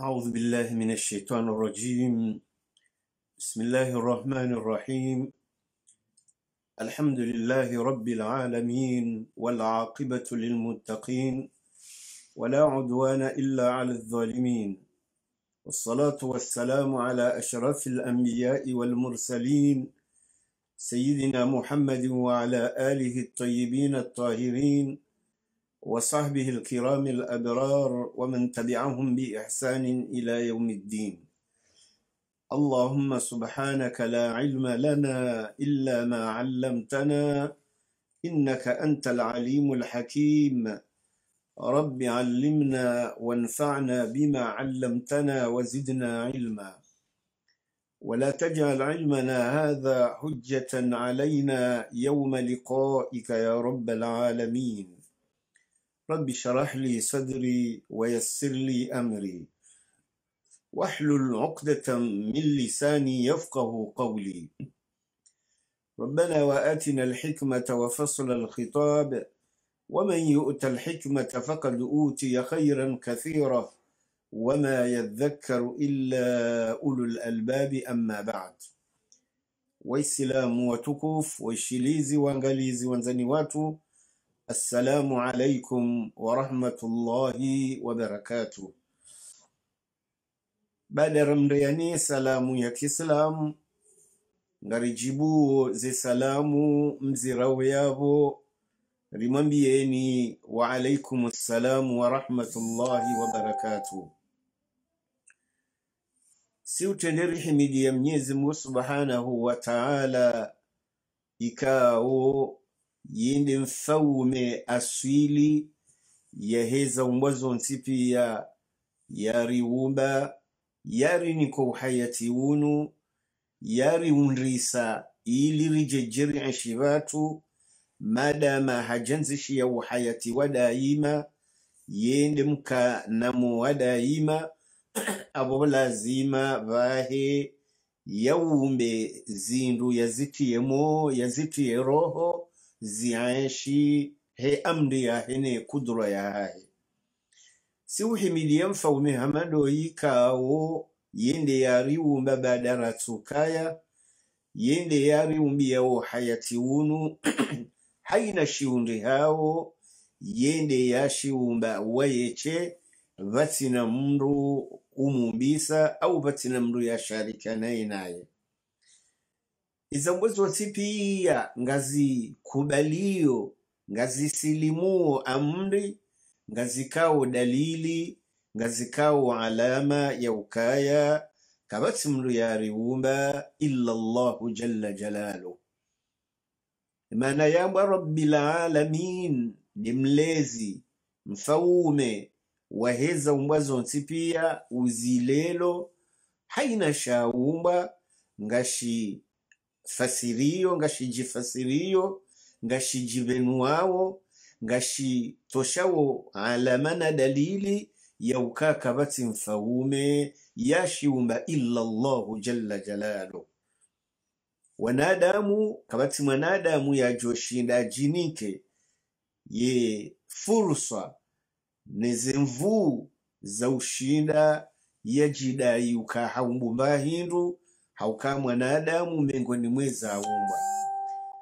أعوذ بالله من الشيطان الرجيم. بسم الله الرحمن الرحيم. الحمد لله رب العالمين والعاقبة للمتقين ولا عدوان إلا على الظالمين. والصلاة والسلام على أشرف الأنبياء والمرسلين سيدنا محمد وعلى آله الطيبين الطاهرين وصحبه الكرام الأبرار ومن تبعهم بإحسان إلى يوم الدين. اللهم سبحانك لا علم لنا إلا ما علمتنا إنك أنت العليم الحكيم. رب علمنا وانفعنا بما علمتنا وزدنا علما. ولا تجعل علمنا هذا حجة علينا يوم لقائك يا رب العالمين. رب اشرح لي صدري ويسر لي أمري. واحلل عقدة من لساني يفقه قولي. ربنا وآتنا الحكمة وفصل الخطاب. ومن يؤت الحكمة فقد أوتي خيرا كثيرا. وما يذكر إلا أولو الألباب أما بعد. waislamu watukufu waishilizi waangalizi wanzani watu assalamu alaikum warahmatullahi wabarakatuh baada ya ramreyani salamu ya kiislamu ze salamu mzirawo yavo rimwambieni wa alaikum ssalamu warahmatullahi wabarakatuh si utenderi himidi ya mwenyezi mungu subhanahu wa taala ikawo yinde mfaume aswili yaheza umbwazo nsipi ya yari wumba yari niko uhayati wunu yari unrisa ili rijejeri ashivatu madama hajanzishi ya uhayati wadaima yende mka namo wadaima abo lazima vahe yaumbe zindu yazitiyemo yazitiye roho ziaishi he amri yahene kudura yahahe si uhimidiye mfaume hamado kawo yende yariwumba badara tsukaya yende yariwumbiyawo hayati wunu haina shiundi hawo yende yashiumba wayeche vatsina mndu umumbisa au vatsina mndu yasharika naye naye izambwezo tsipiya ngazikubaliyo ngazisilimuo amri ngazikawo dalili ngazikawo alama ya ukaya kavatsi mndu yariwumba illa llahu jalla jalalu. Maana yambwa rabbil alamin ni mlezi mfaume waheza umbwa zonsi pia uzilelo haina shaumbwa ngashi fasiriyo ngashijifasiriyo ngashijivenuwawo ngashitoshawo alama na dalili ya ukaka vatsi mfaume yashiumba illa llahu jalla jalalu. Wanadamu kabati mwanadamu yajoshinda ajinike ye fursa nezemvuu za ushinda yajidai umbumba hindu hauka mwanadamu miongoni mweza aumba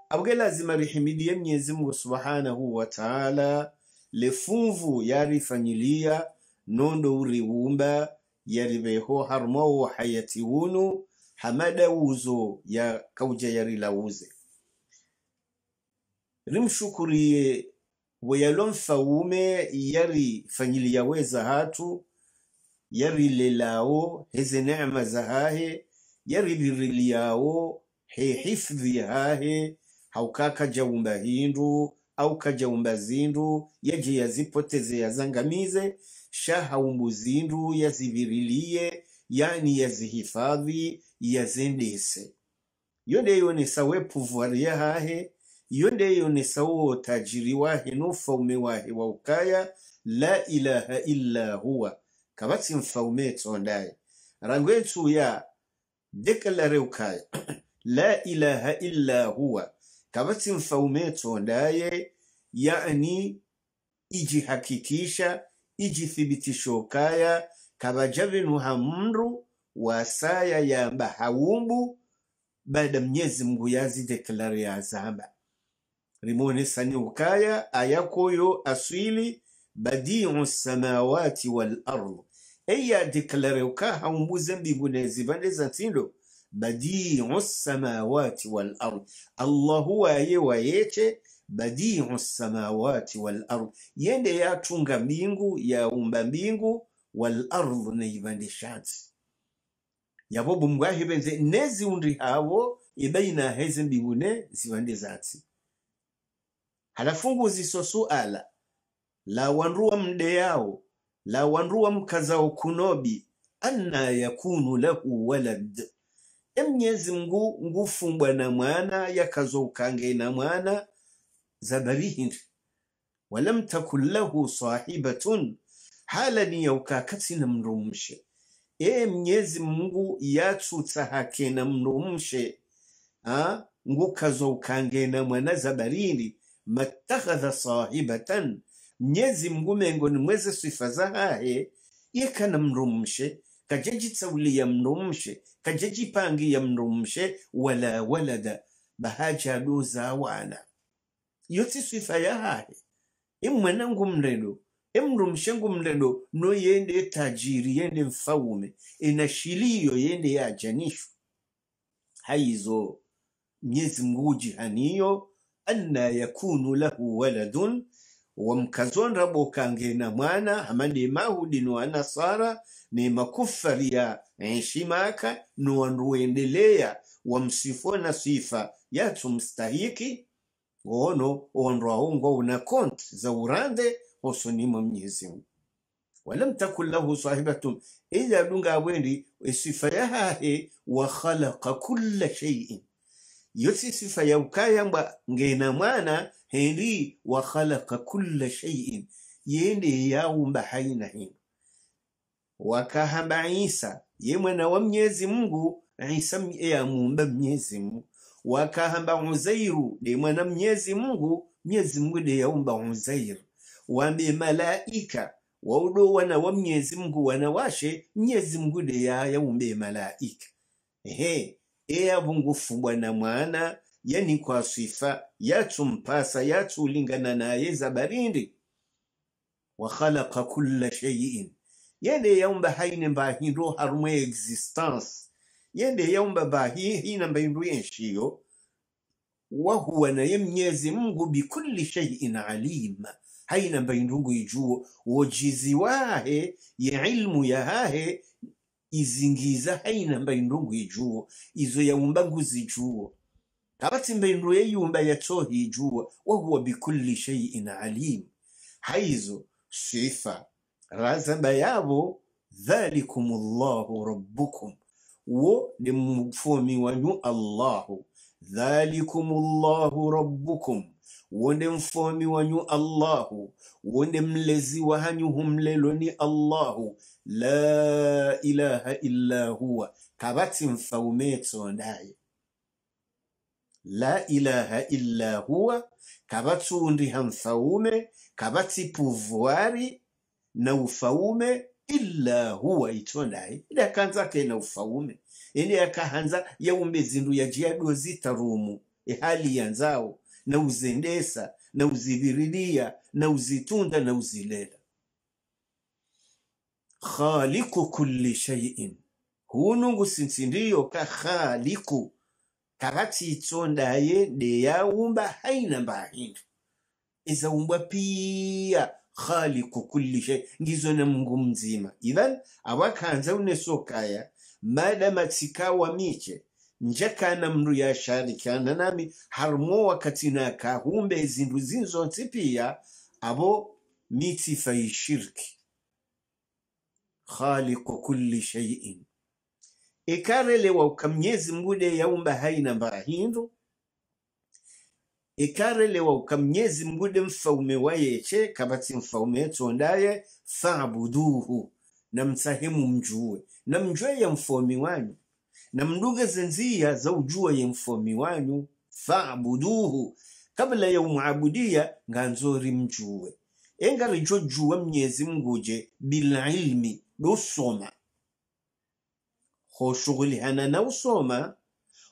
abwe lazima rihimidie mnyezi mungu subhanahu wataala lefumvu yarifanyilia nondo uriwumba yariveho harmowo hayati wunu hamada uzo ya kauja yarilauze rimshukuriye weyalomfaume yari fanyilia weza hatu yari lelawo heze neema za hahe yari viriliyawo he hifdhi hahe haukaka jaumba hindu au kajaumba zindu yaje yazipoteze yazangamize shahaumbu zindu yazivirilie yani yazihifadhi yazendese. Iyo ndeyo nesawe puvuari yahahe iyo ndeyo nesawo tajiri wahe n'ufaume wahe wa ukaya la ilaha illa huwa. Kabatsi mfaume tsondaye rangwetsu dekalare ukaya la ilaha illa huwa. Kabati mfaume tsondaye yani ijihakikisha ijithibitisho kaya kabajavinu mndu wasaya yamba haumbu baada mnyezi mngu ya yazamba rimone sani ukaya ayakoyo aswili badiu samawati wal ard eya deklare uka haumbuze mbingu nezivande za ntindo badiu samawati wal ard. Allahu waye wayeche badiu samawati wal ard. Yende yatunga mbingu yaumba mbingu wal ard neivande shansi yabo bumgwahi benze neziundi hawo ibaina heze mbingune zivande zatsi halafungu ziso suala la wanruwa mde yao la wanruwa mkazao kunobi anna yakunu lahu walad. Emnyezi mngu ngufumbwa na mwana yakazo ukange na mwana zababihindi walam takun lahu sahibatun hala ni yaukakati na mrumshe. E mnyezi mungu yatsutsa hake na mrumshe. Ngukazo ukange na mwana zabarini matakhadha sahibatan mnyezi mungu mengo ni mweze sifa za hahe yekana mrumshe kajajitsauliya mrumshe kajajipangiya mrumshe wala walada bahaja doza wana. Yotsi ya hahe imwana ngumredo emrumshe ngumredo no yende tajiri yende mfaume inashiliyo yende yajanishwa haizo mnyezi mnguji haniyo anna yakunu lahu waladun wamkazonra bokange na mwana hamande mahudi no anasara ni makufari ya heshimaka no wanruendelea wamsifona sifa yatu mstahiki ono onrwaungo una kont za urande hosonimo mnyezimu walam takun lahu sahibatun ila lunga wendi sifa yahahe wa khalaqa kulla shay'in. Yosi sifa yaukayambwa ngena mwana hendi wa khalaqa kulla shay'in. Yende yaumba haina hino wakahamba isa ye mwana wa mnyezi mungu. Isa yamuumba mnyezi mungu. Wakahamba uzairu de mwana mnyezi mungu. Mnyezi mungu de yaumba uzairu. Wambe malaika waudo wana wa mnyezi mungu wana washe. Mnyezi mungu de ya yaumbe malaika. Ehe eyabungufubwa bwana mwana yani kwa sifa yatumpasa yatulingana naye zabarindi wa khalaqa kulla shay'in. Yende yaumba haine mbahindo harumwe existence. Yende yaumba bahi hina mbahindo yenshiyo wahuwa naye mnyezi mungu bikulli shay'in alim. Haina mbahindo ijuo wojizi wahe ye ilmu ya yahahe izingiza haina mbahindo ijuo izo yaumba nguzijuo kabati mbahindo yeyumba yatsohijuwa wahuwa bikulli shay'in alim. Haizo sifa razaba yabo dhalikum llahu rabbukum. Wo ni mfomi wanyu allahu dhalikum llahu rabbukum wonde mfomi wanyu allahu wo ndi mlezi wa hanyu humlelo ni allahu. La ilaha illa huwa. Kabati mfaumetsonaye la ilaha illa huwa kabatsundi hamfaume kabati pouvoiri na ufaume illa huwa. Ida akanza ke na ufaume. Ini akahanza yaumbe zindu yajiado zitarumu ehali yanzao na uzendesa na uzibiridia na uzitunda na uzilela khaliku kulli shaiin hunungu sinsindiyo ka khaliqu kakati itondaye de yaumba haina mbahindu. Izaumbwa pia khaliqu kulli shay ngizo na mungu mzima. Idhan awakanza unesokaya madama tsikawa miche. Njakana mndu yasharikana nami harmo wakati na kahumbe zindu zinzonse ntipia abo mitsifa shirki khaliqu kulli shay'in ikarelewa ukamnyezi mgude yaumba haina mbahindu ikarelewa ukamnyezi mgude mfaume wayeche kabati mfaume etondaye faabuduhu na msahemu mjuwe na mjwe ya mfomi wanyu. Na mduge zenzia za ujua ya mfomi wanyu faabuduhu kabla ya umuabudia nganzori mjuwe engari jojjuwa mnyezi mnguje bililmi dosoma hoshughulihana na usoma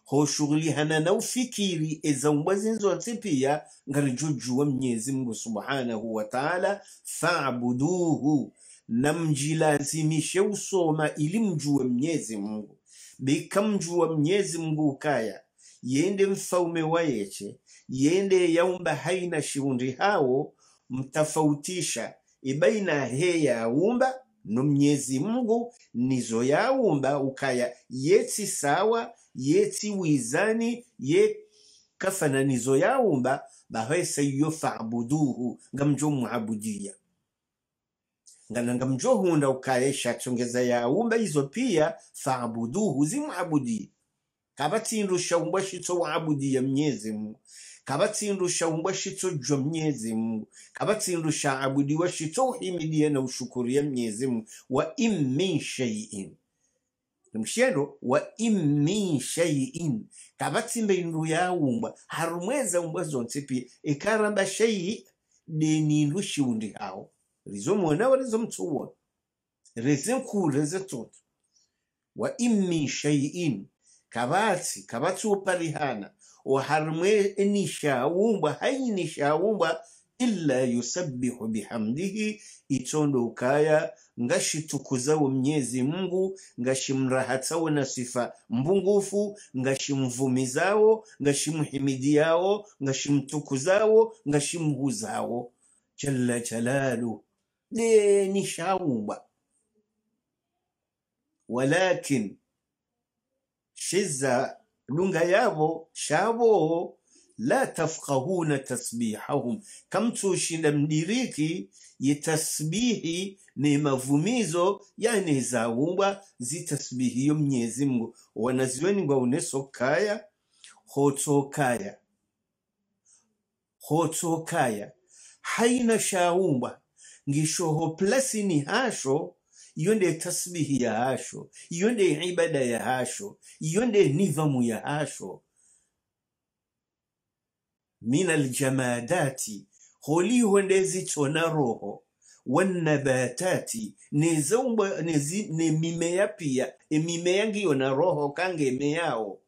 hoshughulihana na ufikiri eza ezaumbwa zinzotse pia ngari jojjuwa mnyezi mngu subhanahu wa taala fabuduhu na mjilazimishe usoma ili mjue mnyezi mungu. Bikamjua mnyezi mngu ukaya yende mfaume wayeche yende yaumba haina shiundi hao mtafautisha ibaina he yaumba no mnyezi mungu nizo yaumba ukaya yeti sawa yeti wizani ye kafananizo yaumba bahwesa iyo fabuduhu ngamjo muabudia ngana ngamjo hunda ukaya shachongeza yaumba izo pia faabuduhu zimuabudiya. Kabatsindusha umbwa shitso waabudia mnyezi mungu kabatsindusha umbwa shitso jwa mnyezi mungu. Kabatsindusha abudiwa shitso uhimidia na ushukuria mnyezi mungu. Wa im min shay'in. Mshendo wa im min shay'in. Kabatsimba indu yaumbwa harumweza umbwa zonse pi ikaramba shayi denindu shiundi hao. Rizomwona rizomtsuwona rezenkulu rezetoto wa im min shay'in. Kabatsi kabatsi uparihana وحرمي إني شاومبا هيني شاومبا إلا يسبح بحمده itondo kaya ngashitukuzawo mnyezi mungu ngashimrahatsawo na sifa mbungufu ngashimvumizawo ngashimhimidiyawo ngashimtukuzawo ngashimhuzawo jalla jalalu deni shaumba walakin shiza lunga yabo shabo la tafqahuna tasbihahum. Kamtushinda mdiriki yetasbihi ni mavumizo yani zaumba zitasbihiyo mnyezi mungu. Wanaziweni ngwa uneso kaya hotsokaya hotsokaya haina shaumba ngishoho plasi ni hasho iyo ndiye tasbihi ya hasho. Iyo ndiye ibada ya hasho. Iyo ndiye nidhamu ya hasho. Min aljamadati. Holiho ndezitsona roho. Wanabatati nezaumba nezi- nemimea pia. Emimea ngiyo na roho kange emeyawo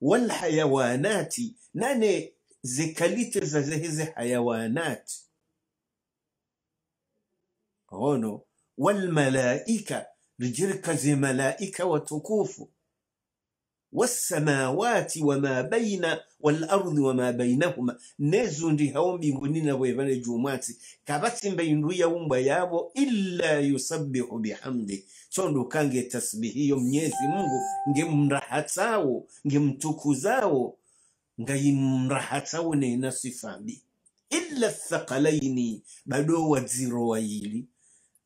walhayawanati nane zekalite za zeheze hayawanati. Hono walmalaika rijirka ze malaika watukufu. Wasamawati wama baina walardi wama bainahuma. Nezundi hao mbinguni na wevane jumwati. Kabatsimba indu yaumbwa yabo illa yusabihu bihamdi. Tsondo kange tasbihiyo mnyezi mungu ngemrahatsawo ngemtukuzawo ngayimrahatsawo nena sifambi illa thaqalaini bado wadziro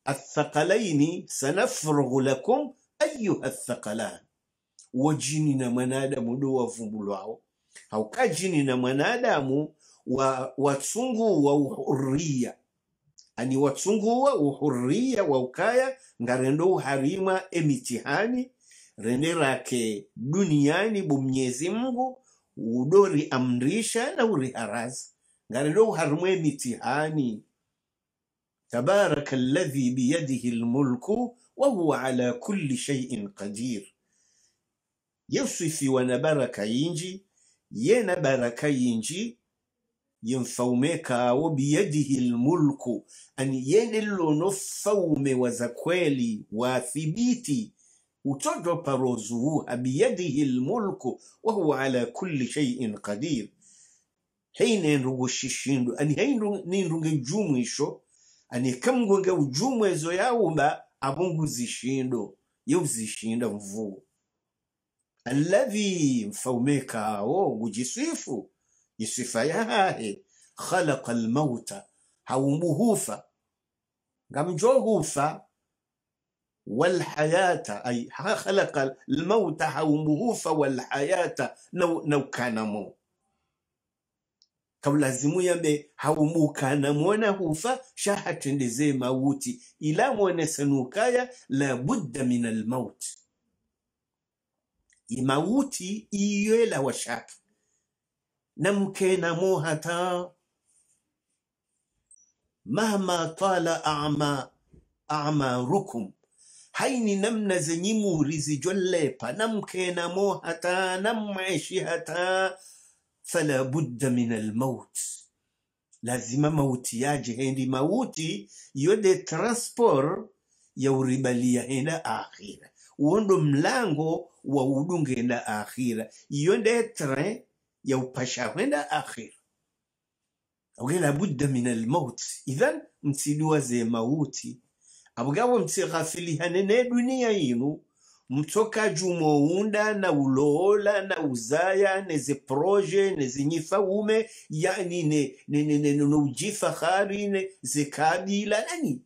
athaqalaini sanafrughu lakum ayuha thaqalan wajini na mwanadamu ndo wavumbulwao hauka jini na mwanadamu wa watsungua uhuria ani watsungua uhuria wa ukaya ngarendo uharima emitihani rende rake duniani bumnyezi mngu udori amrisha na uriharaza ngarendo uharimwa emitihani تبارك الذي بيده الملك وهو على كل شيء قدير yeusifiwa na baraka yinji yena baraka yinji yemfaumekawo biyadihi lmulku ani yende lono faume waza kweli wathibiti utojo parozuuha biyadihi lmulku wahuwa ala kulli shaiin qadir heinenrugo shishindu ani heinindunge jumwisho ani kamgonge ujumwezo yaumba abungu zishindo yeuzishinda mvuu alladhi mfaumekawo gujisifu isifa yahahe khalaqa almauta haumbuhufa ngamjohufa walhayata ay ha- khalaqa almauta haumbuhufa walhayata nau nau kanamo kaulazimu yambe haumukana mwana hufa shahatendeze mauti. Ila mwana sanukaya la budda min almaut mauti iyo la washaka. Namkena mo hata. Mahma tala ama amarukum haini namna zenyi muri zijollepa namkenamo hata nammaishi hata fala budda min almaut, lazima mauti yaje. Hendi mauti yode transport ya yauribalia henda akhira, uondo mlango wa udungenda akhira, iyo nde train yaupasha henda akhira okay, labudda min almaut. Idhan msiduwaze mauti abugabo msighafilihane ne dunia yinu mtoka jumounda na ulola na uzaya neze proje nezinyifa ume yani ne, ne, ne, ne, ne, ujifakhari ne zekabila nani?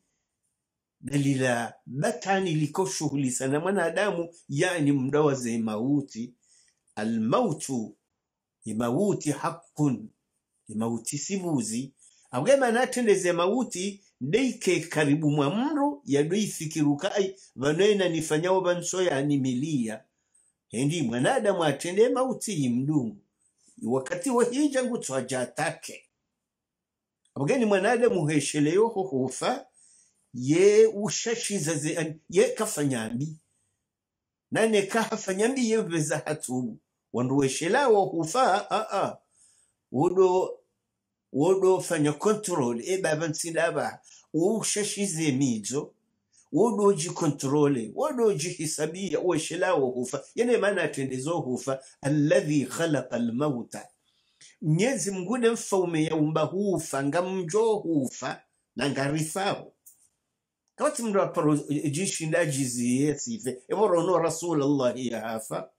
Dalila batani liko shughuli sana. Mwanadamu yani mdawa ze mauti. Almautu imauti haqqun imauti sibuzi abwe natendeze mauti ndeike karibu mwa mru yadoifikiruka ai vanoena nifanyawo vanso animilia. Hendi mwanadamu atende mauti yimdungu wakati wa hija ngutswajatake abweni mwanadamu hesheleyo hohofa ye ushashizaze ye kafanyambi nane kahafanyambi yeveza hatubu wandu weshelawo hufa a a. Wodo wodo fanya control e baba nsindaba ushashize mizo wodo jikontrole wodo jihisabia weshelawo hufa yene maana atendezo hufa alladhi khalaqa almauta. Mnyezi mngude mfaume yaumba hufa ngamjo hufa na ngarifawo kawati mndu aparo jishinda jiziye sife eborono rasulallahi yahafa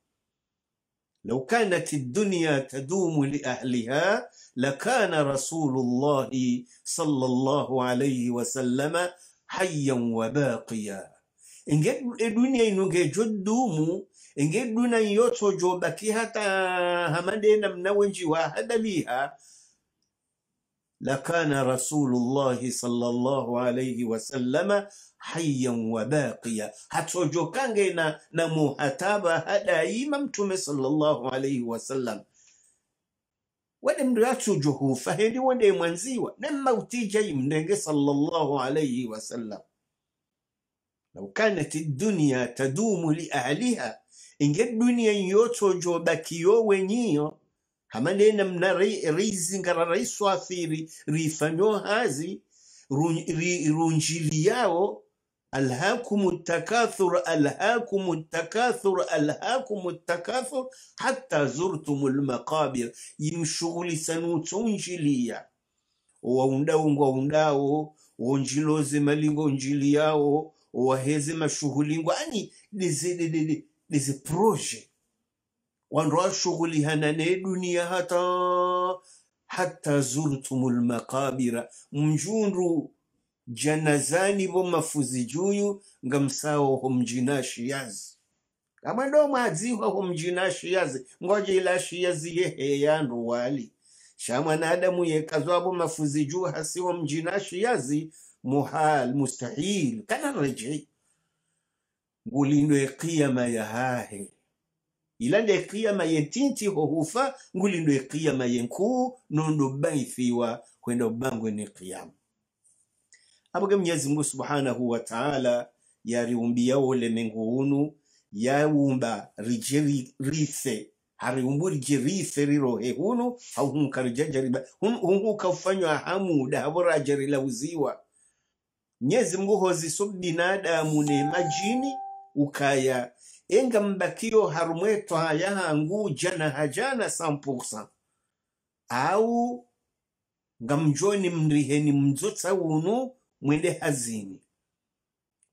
لو كانت الدنيا تدوم لأهلها لكان رسول الله صلى الله عليه وسلم حيا وباقيا. inge dunia inunge jodumu inge duna yoto jobaki hata hamadena mnawenji wa hadaliha لكان رسول الله صلى الله عليه وسلم hayyan wa baqiya. Hatsojokange na, na muhataba hadaima mtume sallallahu alaihi wasallam wade mndatsujo hufa hendi wonde mwanziwa. Nemautijai mnenge sallallahu alaihi wasallam lau kanat dunya tadumu liahliha inge dunia yotsojo bakiyo wenyiyo. Hamanena mna rizingara raiswathiri rifanyo hazi runjili yao. ألهاكم التكاثر ألهاكم التكاثر ألهاكم التكاثر حتى زرتم المقابر يمشغل سنوتونجليا waundaungwa undawo wonjiloze malingonjili yawo waheze mashughulingwa ani lizi proje wandu washughulihana ne dunia hata hata zurtumul maqabira mjundu janazani bo mafuzi juyu ngamsao homjina shiyazi kamwendo mwadziwa homjina shiyazi ngoje ila shiyazi yandu wali. Shamwanadamu yekazwabo mafuzi juu hasiwo mjina shiyazi muhal mustahil kana rejei ngulindwe qiyama yahahe ilande qiyama yentinti hohufa ngulindwe qiyama yenkuu nondo baithiwa kwenda ubangwe ni qiyama abuge mnyezi mungu subhanahu wa taala yariumbia ulemengu unu yaumba rije ri- rife hariumbu rije rife rirohe hunu hauhunkarijajariba hunhuka ufanywa hamuda uziwa. Mwenyezi mungu hoziso binadamu ne majini ukaya. Enga mbakio harumwetwa yahangu jana hajana 100% au ngamjoni mriheni mzotsa unu mwende hazini.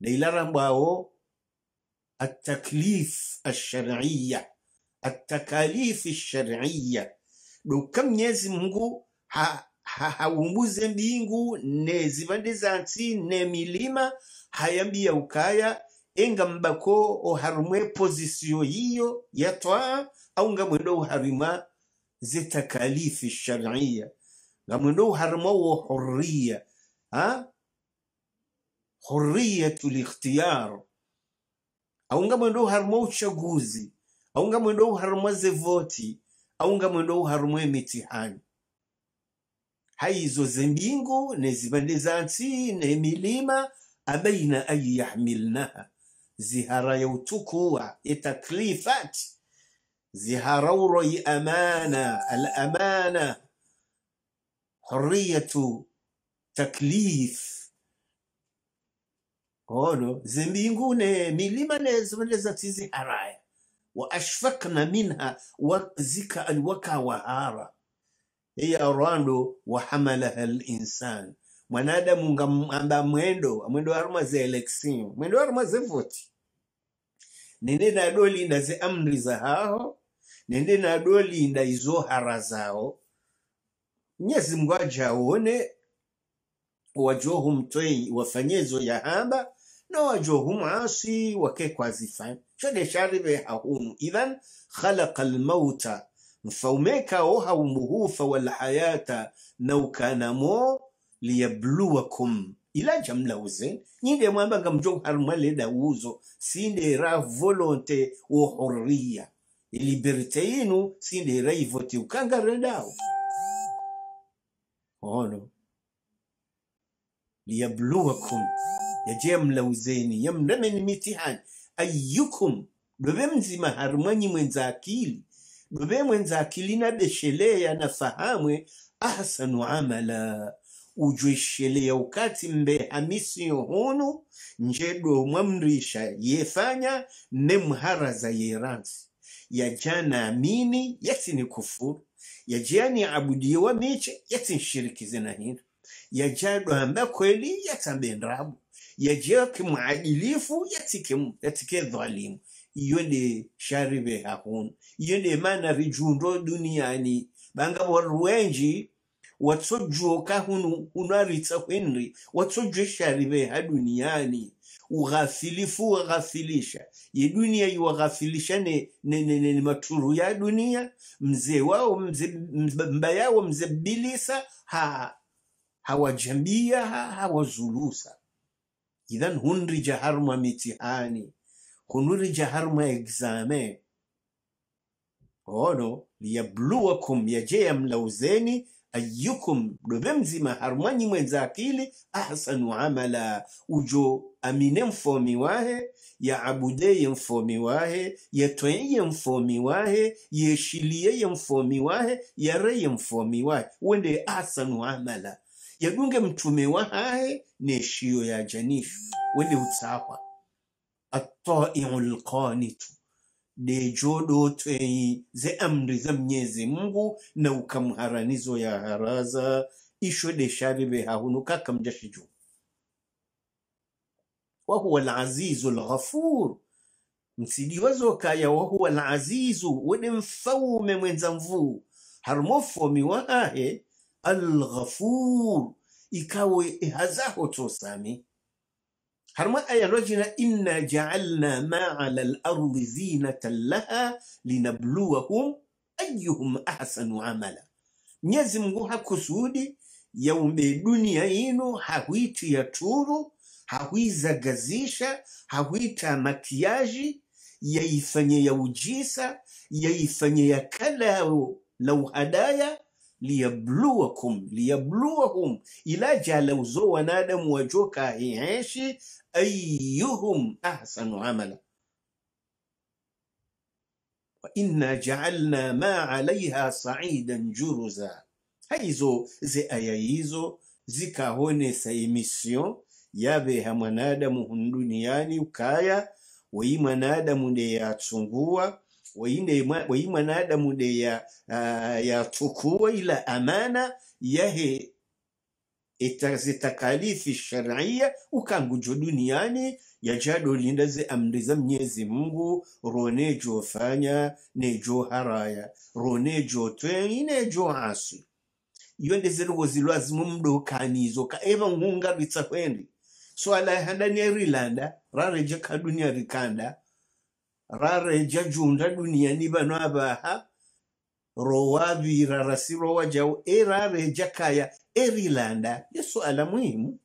Na ilarambao ataklif ashariya atakalif shariya doka mnyezi mungu ha, ha, mbingu ne zibande zansi ne milima hayambiya ukaya enga mbako oharumwe pozisiyo hiyo yatoaa au nga mwendo uharima ze takalifi shariya nga mwendo uharima wo? Hurriyatu likhtiyar au ngamwendo uharima uchaguzi au ngamwendo uharima ze voti au ngamwendo uharima mitihani haizo zembingu nezipande za nsi nemilima abaina an yahmilnaha zihara ya utukuwa itaklifat ziharauro i amana alamana huriyatu taklif ono zimbingune milima nezipande za nsi ziharaya wa ashfakna minha wa zika alwaka wahara hiya rwando wa linsan mwanadamu ngamamba mwendo mwendo aruma ze election mwendo aruma ze voti. Nende nadolinda ze amri za haho nende nadolinda izo hara zao. Mnyezi mungu ajaone wajohu toi wafanyezo ya hamba na wajohum asi wake kwazifanya shode sharibe hahunu idhan khalaqa almauta. Mfaumeka o haumuhufa walhayata naukanamo liyabluwakum. Ila jamla uze nyinde mwamba nga mjo harumale da uzo. Sinde ra volonte o hurriya liberté yinu sinde ra ivote ukanga redao ono. Liyabluwakum yaje yamlauzeni yamnameni mitihani. Ayukum dobe mzima harumwanyi mwenza akili. Dobe mwenza akili na beshelea na fahamwe ahsanu amala. Ujweshelea ukati mbe hamisi yohonu njedo mwamrisha yefanya ne mharaza yeransi. Yajana amini yati ni kufuru. Yajani abudiwa miche yati nshirikize na hina yajado amba kweli yatambe ndrabu yajia kimwadilifu yatike dhalimu. Iyo de sharibe hakuna. Iyo de mana rijundo duniani. Banga warwenji watsojuoka hunu hunaritsa hwenri watsojwe sharibe ha duniani. Ughafilifu waghafilisha ye dunia iwaghafilisha ne, ne, ne, ne, ne maturu ya dunia. Mzee wao mze, mz- mba yao mzee bilisa ha hawajambia ha, hawazulusa idhan hunrija harma mitihani. Hunrija harma exame. Ono liyabluwakum yajeya mlauzeni ayyukum dobe mzima harmanyi mwenza akili ahsanu amala. Ujo amine mfomi wahe ya yaabudeye mfomi wahe yatweye mfomi wahe yeshiliyeye mfomi wahe yareye mfomi wahe. Wende ahsanu amala yadunge mtume wahahe neshiyo ya janishu wende utsawa ataiu lqanitu dejodotwei ze amri za mnyezi mungu na ukamharanizo ya haraza. Isho de sharibe hahunu kaka mjashiju wahuwa lazizu lghafur msidiwazokaya wahuwa lazizu wede mfaume mwenza mvuu. Harumofomi wahahe alghafur ikawe hazaho tosami. Harma aya rojina inna ja'alna ma 'ala al-ardi zinatan laha linabluwahum ayuhum ahsanu amala. Mnyezi Mungu hakusudi yaumbe dunia ino hahuiti ya turu hahuizagazisha hahuita makiyaji yaifanye ya ujisa yaifanye ya kalao la uhadaya liyabluwakum liyabluwahum ila jala uzo wanadamu wajoka hiheshi ayyuhum ahsanu amala wa inna ja'alna ma 'alayha sa'idan juruza haizo ze aya hizo zikahonesa emission yabeha mwanadamu hun duniani ukaya wei mwanadamu de yatsungua wei mwanadamu de ya uh, yatukua ila amana yahe ita- zitakalifi sharia ukangujo duniani yajado linda ze amri za mnyezi mungu ronejo fanya nejo haraya ronejo twenyi nejo asi. Iyo ndezerwo zilwazimu mdokanizo ka eva ngunga ritsa kwendi. Swala handani erilanda rareja ka dunia rikanda rareja junda dunia ni bano abaha. Rowavira rasirowa jau. Erareja kaya erilanda ye swala muhimu.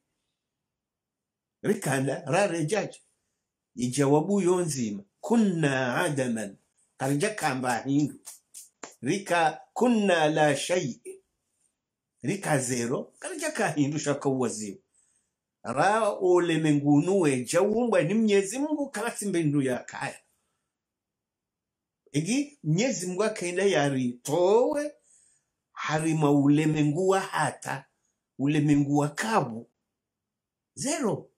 Rikanda rarejaja ijawabu yo nzima kunna adaman. Karija kamba hindu. Rika kunna la shay rikazero kalija kahindusha wazimu ra ulemengunu weja umbwa ni mnyezi mungu. Kalatsimbe ndu yakaya igi mnyezi mungu akaenda yaritowe harima ulemengu wa hata ulemengu wa kabu zero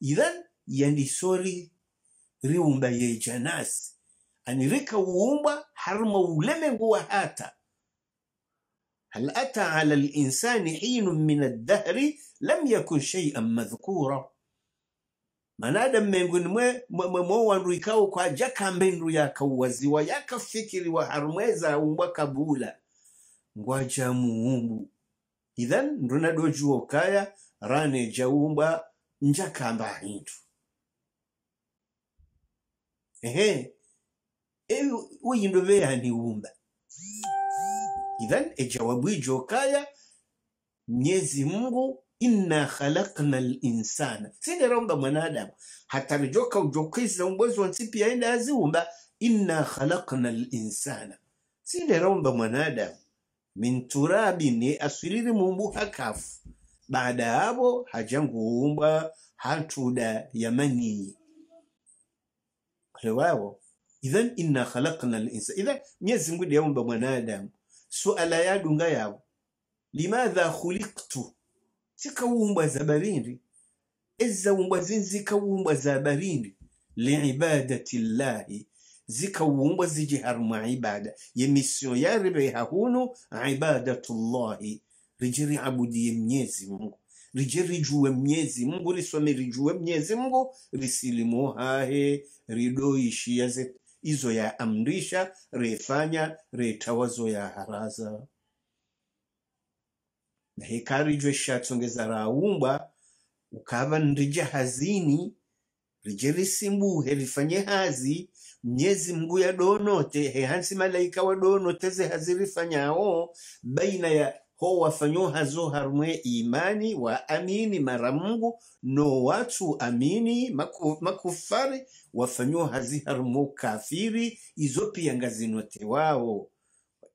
idhan yandisori riumba yeja nasi ani rika uumba harima ulemengu wa hata هل أتى على الإنسان حين من الدهر لم يكن شيئا manadamu mmenguni mwowandu ikawo kwa jaka mbendu yakauwaziwa yakafikiriwa harumweza umbwa kabula. Ngwaja muumbu. Idhan ndunadojuwo kaya rane jaumbwa njakamba hintu. Ehe e uyindo veyaniumba idhan ejawabu ijo kaya mnyezi mungu inna khalaqna linsana sinderomba mwanadamu. Hatarijoka ujokwiza umbwezi wa nsipi enda aziumba inna khalaqna linsana sinderomba mwanadamu. Min turabini ni aswiriri mumbu hakafu. Baada yabo hajanguumba hatuda ya yamanii lewawo idhan inna khalaqna linsana idhan mnyezi mungu ndiyaumba mwanadamu. Suala yadunga yao. Limadha khuliqtu zikaumbwa za barindi ezaumbwa zini zikaumbwa za barindi liibadati llahi zikaumbwa ziji haruma ibada. Yemission yaribe hahunu ibadatu llahi. Rije riabudie mnyezi mungu. Rije rijuwe mnyezi mungu risome rijuwe mnyezi mungu risilimu hahe ridoishia izo ya amrisha refanya retawazo ya haraza na hekarijwe shatsongeza raumbwa ukava nrija hazini rije risimbuhe rifanye hazi mnyezi mngu ya donote hehansi malaika wa donote ze hazi rifanyawo baina ya ho wafanyo hazo harumwe imani wa amini mara mungu no watu amini maku, makufari wafanyo hazi harumwe kafiri izo pia ngazinote wao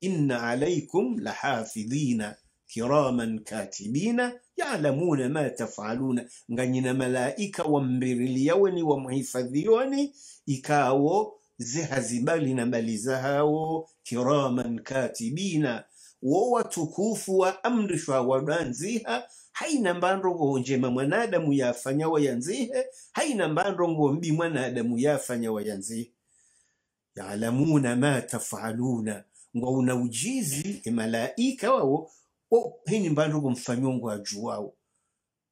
inna alaikum lahafidhina kiraman katibina yalamuna ma tafaluna. Nganyina malaika wambiriliyaweni wamhifadhioni ikawo zihazibali na mali zahawo kiraman katibina wo watukufu wa amrishwa wadanziha haina mbandongo njema mwanadamu yafanya wayanzihe haina mbandongo mbi mwanadamu yafanya wayanzihe yalamuna ma tafaluna ngo una ujizi emalaika wawo o hini mbandongo mfanyo ngo ajuwawo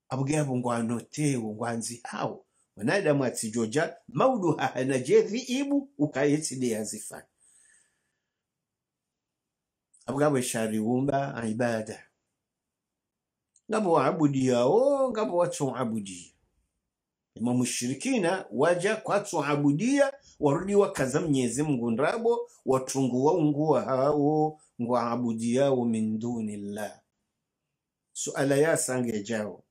abwabo ngo anotewo ngo anzihawo mwanadamu atsijoja maudu hahana jevi ibu ukayetside yazifanya abwabo shariumba ibada ngabo waabudiyawo ngabo watsoabudia ima mushirikina waja kwatsoabudia warudi wakaza mnyezi mungu ndrabo watunguwa unguwa hawo ngwaabudiyawo min duni llah suala yasange jawo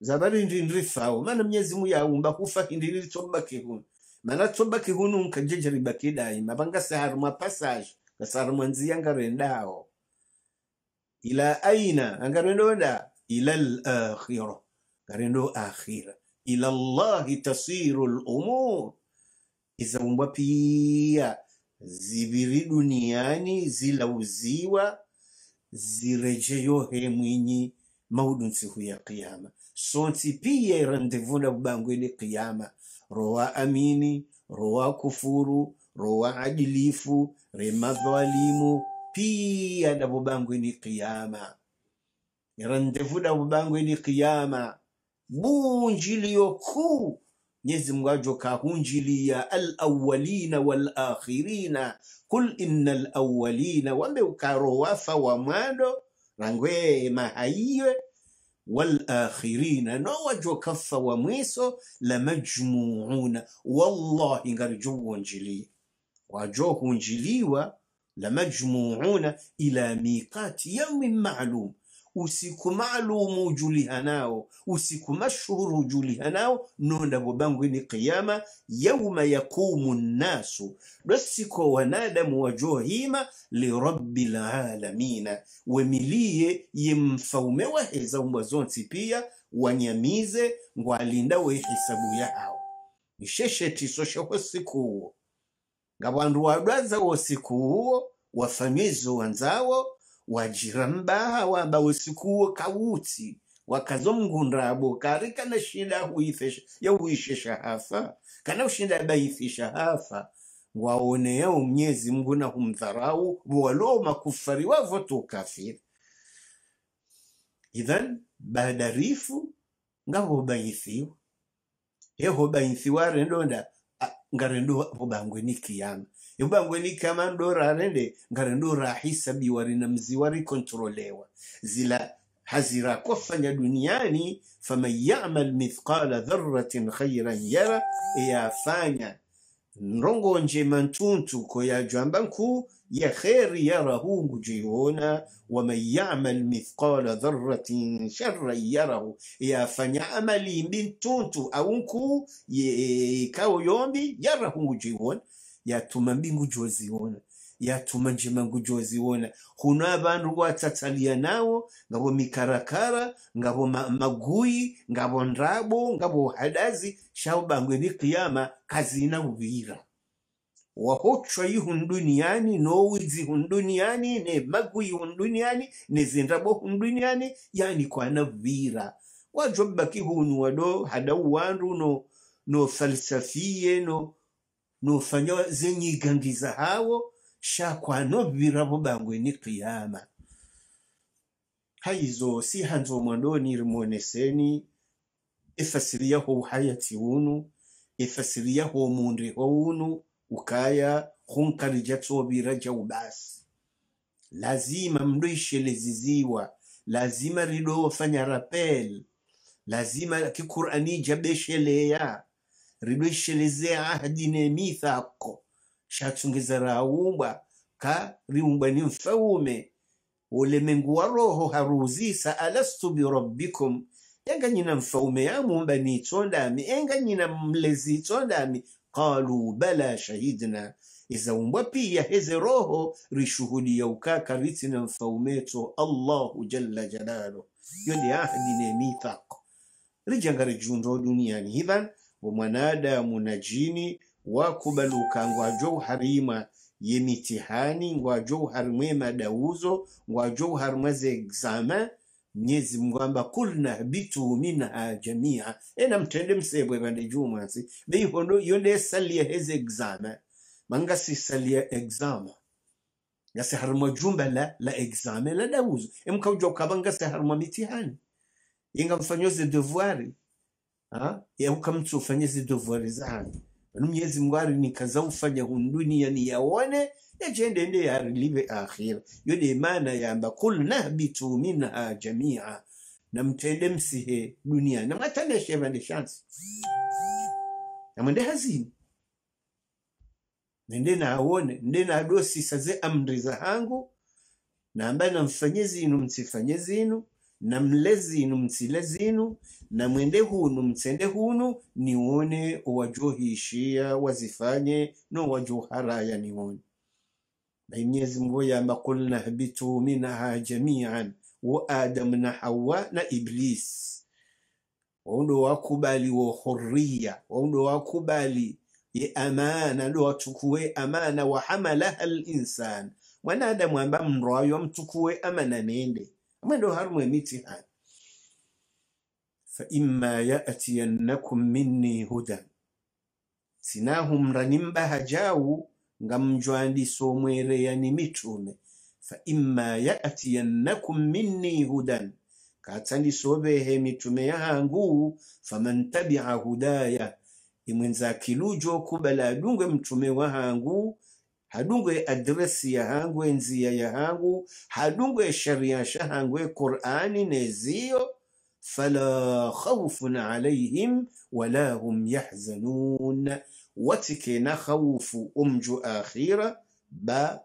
zabari ndi ndrifawo mana mnyezi mu yaumba kufa hindiri tsobake hunu mana tsobake hunu nkajejeriba daima bangasaharumwa passage gasarumwa nziya ngarendawo ila aina angarendo da ila al-akhirah garendo akhira. Ila llahi tasiru al-umur. Izaumbwa pia ziviri duniani zilauziwa zirejeyo he mwinyi maudu nsihu ya qiyama sonsi pia bubangu ile qiyama rowa amini rowa kufuru rowa adilifu remadhalimu pia da bubangwele qiyama irandevuda bubangwele qiyama bunjiliyo kuu Mwenyezi Mungu ajoka hunjilia alawalina walakhirina kul inna alawalina wambe ukaro wafa wa mwando rangwe mahaiwe walakhirina no wajokafa wa mwiso lamajmuuna wallahi ngarijo wajohunjiliwa wajo hunjiliwa lamajmuuna ila miqati yaumin maalum usiku maalumu ujulihanao usiku mashhuru ujulihanao nonda ni qiyama yauma yaqumu nnasu lwesiko wanadamu wajohima lirabbil alamina wemilie ye mfaume waheza umbwa zonsi pia wanyamize ngwalinda we hisabu yao. Isheshetiso shoho siku huo. Nga vandu wadwaza usiku huo wafamizo wanzawo wajira mbaha wamba usiku huo kawuti wakazo mngundabo kari kana shida huifesha ya huishesha hafa kana ushinda baifisha hafa waoneyao mnyezi mngu na humdharau walo makufari wavo baada kafiri. Idhan badarifu ngahobaithiwa yeho baithiwa rendonda ngarendo bobangweni kiyama ibangweni kama ndora rende ngarendo rahisabiwa na mziwari kontrolewa. Zila hazira kofanya duniani faman yamal mithqala dharratin khairan yara yafanya. Nrongo njema ntuntu ko ya jamba nkuu ya kheri yarahu ngujiona waman yamal mithqala dharratin sharran yarahu. Yafanya amali mbi ntuntu au nkuu ikawo yombi yarahu ngujiona yatuma mbingu joziona yatuma njema ngujoziona huno abandu watatalia nawo ngabo mikarakara ngabo ma- magui ngabo ndrabo ngabo hadazi shaubangwe bikiyama kazina ubira wahochwa ihun duniyani nowizi hun duniyani ne magui hun duniyani ne zindrabo yani kwana vira. Wajobaki hunu wado hadau wandu no no falsafie no nofanya zenyigangiza hawo shakwano birabo bangwe ni kiyama. Haizo si hanzo mwandoni rimoneseni ifasiriyaho uhayati unu mundi ho unu ukaya hunkarija tsobira jaubasi lazima mndo isheleziziwa lazima rido fanya rapel lazima kiqurani jabesheleya rido ishelezea ahadi nemithako shatungeza raumbwa ka riumbwa ni mfaume. Ulemengu wa roho haruzisa alastu birabbikum enga nyina mfaume yamumba ni tsondami enga nyina mlezi itsondami qalu bala shahidna. Izaumbwa pia heze roho rishuhudia ukaka ritsina mfaumeto allahu jalla jalalu. Yonde ahdi ne mithako. Rijangare jundo duniani hidhan wa mwanadamu na jini wakubaluka ngwajouharima ye mitihani ngwajo harimwe madauzo ngwajo harimwe ze examen mnyezi Mungu amba kulna bitu minha jamia. Ena mtende msebwe bande jumwansi beihondo yonde salia heze examen manga si salia examen ngase harumwa jumba la la examen la dauzo. Emkaujo kabanga se harumwa mitihani. Inga mfanyoze devoiri ya ukamtu ufanye zidu zangu Bano mwari Mungu kaza ufanya ufanya hundunia ni yaone yajende ende yarilive akhira yode maana yamba kul nahbitu minha jamia. Na mtende msihe dunia. Na matane sheva ni shansi. Na mwende hazini. Nende na awone nende na adosi saze amri za hangu. Na ambaye namfanye zinu msifanye zinu. Na mlezi zinu msile zinu na mwende hunu mtsende hunu nione wajohishia wazifanye no wajoharaya nione. Na Mwenyezi Mungu yamba kulna habitu minha jamian wa Adam na Hawa na Iblis. Waundo wakubali wa huria waundo wakubali ye amana ndo watukue amana wa hamalaha linsan mwanadamu amba mrwayo mtukue amana nende. Mwendo harumwe mitihani faima رنم بها جاو غم جواندي hajau ngamjwandiso mwereyani mitume. Faima yatiyannakum minni hudan. Katsandisobehe mitume yahangu faman tabia hudaya. Imwenza kilujo kubala adungwe mtume wahangu hadungwe adresi yahangu enzia yahangu hadungwe sharia shahangu qur'ani neziyo fala khawfun alaihim wala hum yahzanun watikena khawfu umju akhira ba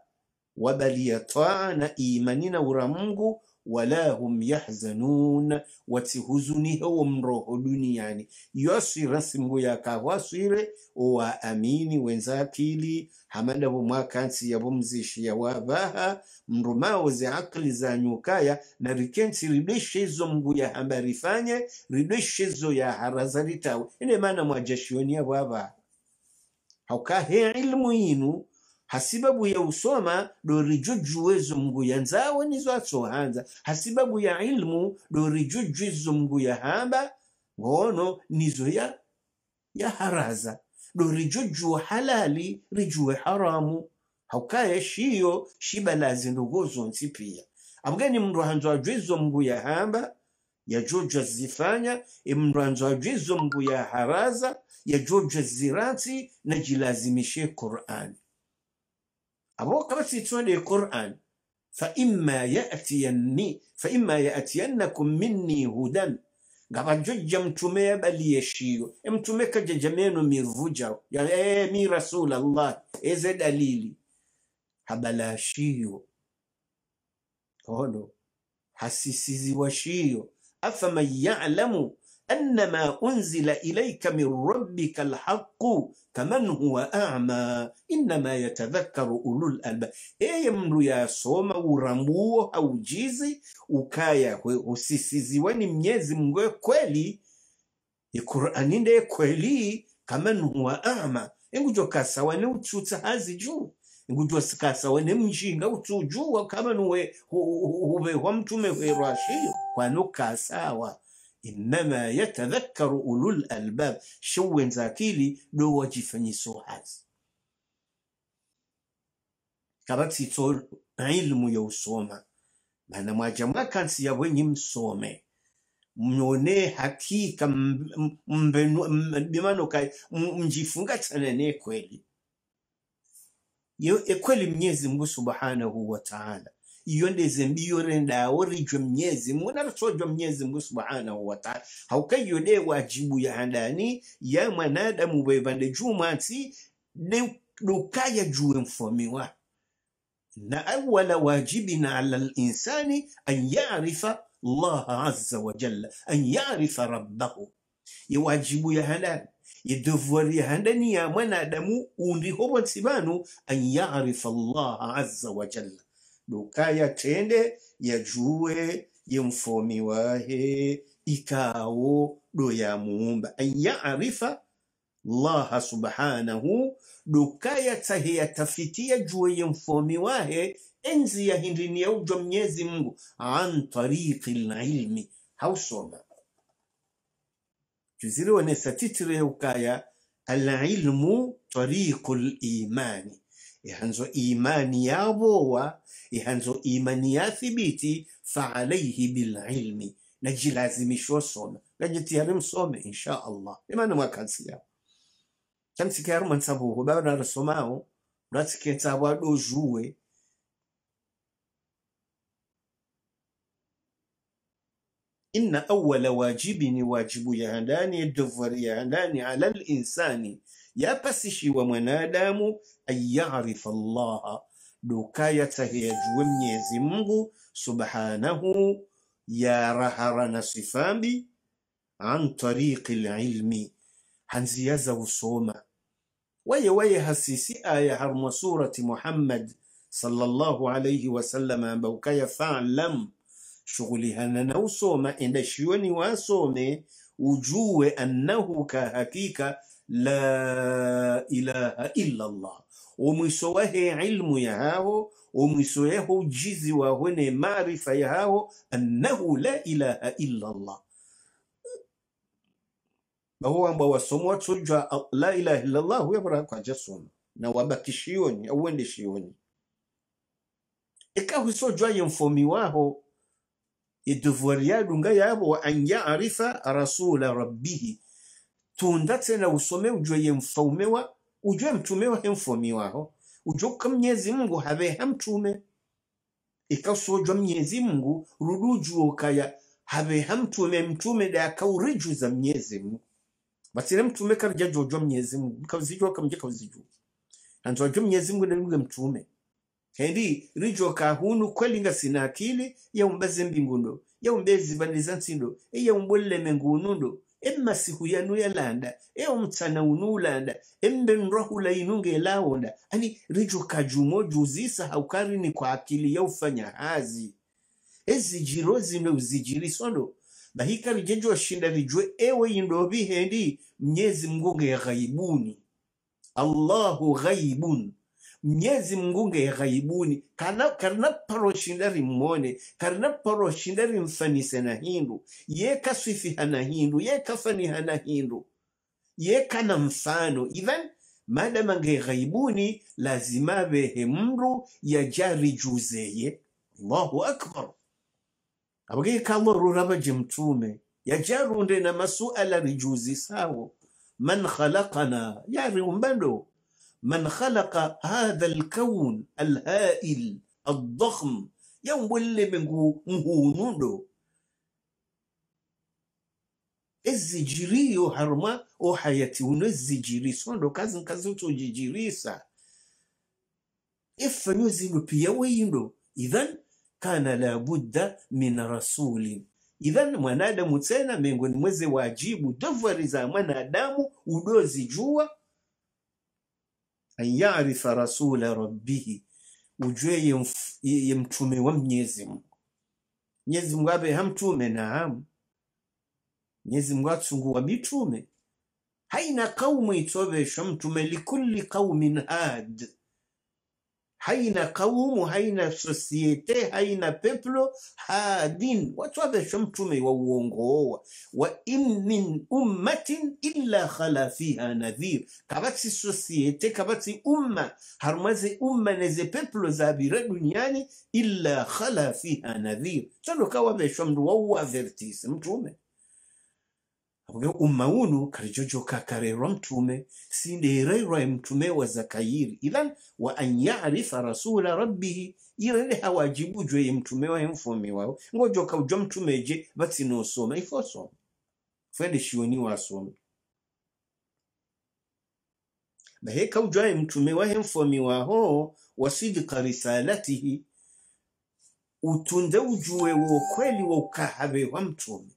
wabalia taa na imani na uramungu wala hum yahzanun watihuzunihe wo mroho duniani. Yoswira simbu yakahwaswire owaamini wenzakili hamada bo mwakansi yabo mzishi ya wabaha mrumao ze akili za nyukaya na rikensi ridweshezo mgu ya hambari fanye ridweshezo ya harazaritawe ine maana mwajashioni ya wabaha. Haukahe ilmu yinu hasibabu ya usoma dorijujuwezo mngu ya nzawe nizo atsohanza hasibabu ya ilmu dorijujuizo mngu ya hamba ngono nizo ya ya haraza. Dorijujua halali rijuwe haramu. Haukaye shiyo shiba lazindugozo nsi pia amgeni mndu hanzo ajwe mngu ya hamba yajoja zifanya mdu hanzo ajwizo mngu ya haraza yajoja ziransi na jilazimishe qur'ani abo kabati tsone qur'an fa imma ya'tiyanni fa imma ya'tiyannakum minni hudan. Ngaba jojja mtume yabali yeshiyo mtume kaja mirvuja ya eh mi rasul allah eze dalili. Habala shiyo. Hono hasisizi afaman ya'lamu annama unzila ilaika min rabbika alhaqu kaman huwa ama innama yatadhakaru ulul alba eye mndu yasoma uramuo haujizi ukaya usisiziweni mnyezi mngwe kweli iqur'ani nde kweli kaman huwa ama ingujo kasawane utsutsa hazi juu ingujo sikasawane mjinga utsujua kaman huwe huve hwamtume hwerwashiyo kwanokkasawa innama yatadhakkaru ulul albab showen zakili do wajifanyiso hazi kabatsitso ilmu ya usoma mana mwaja mwakansi ya wenyi msome mnyone hakika bimanoka mjifungatana mbenu- kai mjifunga tana ne kweli yo ekweli mnyezi mungu subhanahu wa ta'ala iyo ndeze mbiyo rendawo rijwe mnyezi mungu narasojwa mnyezi mungu subhanahu wa ta'ala. Haukayode wajibu ya handani ya mwanadamu bwevande jumansi dukaya juwe mfomi wa. Na awala wajibina ala linsani an yarifa Allah azza wa jalla an yarifa rabbahu. Ye wajibu ya handani ye devoir ya handani ya mwanadamu undi hobo nsibanu an yarifa Allah azza wa jalla dukaya tende yajue yemfomi wahe ikawo do ya muumba. An llaha subhanahu dukaya tahe yatafitia jue ye mfomi wahe enzi ya hindini ya ujo mnyezi mungu. An tariqi lilmi hausoma. Tuziriwonesa titire ukaya alilmu tariqu limani ihanzo imani yabowa ihanzo imani yathibiti faalaihi bililmi najilazimishwa soma. Najitiyari msome insha allah. Imana mwakansi tamtsikayari ratsiketsabo adojuwe inna awala wajibini wajibu ya handani devoir ya handani ala linsani yapasishiwa mwanadamu أن يعرف الله دوكاية هي جوني زمغو سبحانه يا رهر نصفامي عن طريق العلم هنزيز وصوما وي وي هسيسي آية هرم سورة محمد صلى الله عليه وسلم بوكاية فعلم شغلي هنا نوصوما إن شيوني واصومي وجوه أنه كهكيك لا إله إلا الله. Omwiso wahe ilmu yahaho umwiso yaho ujizi waho ne maarifa yahaho annahu la ilaha illa allah. Baho ambao wasomo watojwa la ilaha illa allah yabara kwa jasoma na wabaki shioni au wende shioni ikahisojwa ye mfomi waho yedevoir yadunga yabo wa an yarifa rasula rabbihi. Tunda tena usome ujue ye mfaume wa ujue mtume wa mfomiwaho waho. Ujue ka mnyezi mungu habe mtume. Ikasojwa mnyezi mungu rudujuokaya mtume hamtume mtume da kaurijuza mnyezi mungu. Batire mtume karja jojwa mnyezi mungu kawzijwa mje kawzijwa nanzo jwa mnyezi mungu ndio mtume. Hendi rijo kahunu kwelinga sina akili yaumbaze mbingundo yaumbezi vandiza ntsindo eyaumbweleme ngunundo emmasihu yanu yalanda eomtsana unu ulanda embenrwahula inunge elawonda ani rijo kajumo juzisa haukarini kwa akili ya ufanya hazi. Ezijiro zino zijirisondo bahika rijejo shinda rijwe ewe indobi hendi mnyezi mngunge ghaibuni. Allahu ghaibun mnyezi ghaibuni kana karna paroshindari rimone karna paroshindari rimfanise na hindu. Ye kaswifi hana hindu ye kafani hana hindu. Ye kana mfano. Idhan madama nge ghaibuni lazima behe mru yajari juzeye allahu akbar. Abage kallo rurabaje mtume. Yajarunde na masuala rijuzi sawo. Man khalaqana yari umbando man khalaqa hadha alkawn alhail aldhahm yaumbwelelemengu mhunudo ezijiri yo haruma o hayati uno ezijiri sondo kazi nkazi utojijirisa efanyo zino pia weindo idhan kana labudda min rasulin idhan mwanadamu tena miongoni mweze wajibu davari za mwanadamu udozijua an yarifa rasula rabbihi ujue ye mtume wa mnyezi mungu. Mnyezi mungu abe hamtume naam. Mnyezi mungu atsunguwa mitume. Haina kaumu itobesha mtume likulli qaumin had haina kaumu haina sosiete haina peplo hadin. Watwabesha mtume wa uongowa. Wa in min ummatin illa khala fiha nadhir. Kabati sosiete kabati umma. Harumaze umma neze peplo zabira duniani illa khala fiha nadhir. Sondo kawabesha mndu wauavertise mtume avuge umma unu karijojoka karerwa mtume sindeererwa mtume wa zakayiri idhan wa an yarifa rasula rabbihi irende hawajibujwe ye mtume wa mfumi wao. Ngojoka ujo mtumeje batsinosoma ifosoma fende shioni wasoma baheka ujwaye mtume wahe mfumi waho wasidika risalatihi utunde ujue wo kweli wo ukahabe wa mtume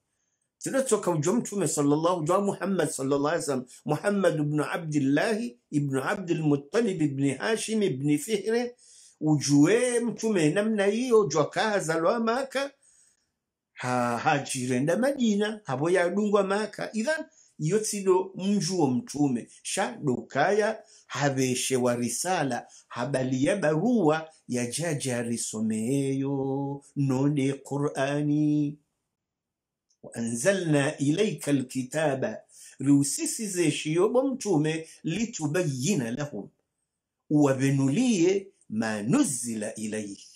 tunachotoka ujwa mtume sallallahu ujwa Muhammad sallallahu alaihi wasallam Muhammad ibn Abdullah ibn Abdul Muttalib ibn Hashim ibn Fihre, ujue mtume namna hiyo ujwa kazalwa Maka ha, hajirenda Madina habo yadungwa Maka idhan iyo tsido mjuo mtume. Shadokaya habeshewa risala habali ya barua yajaja risomeyo none Qur'ani waanzalna ilaika lkitaba riusisizeshiyobo mtume litubayina lahum. Uwabenuliye manuzila ilaihi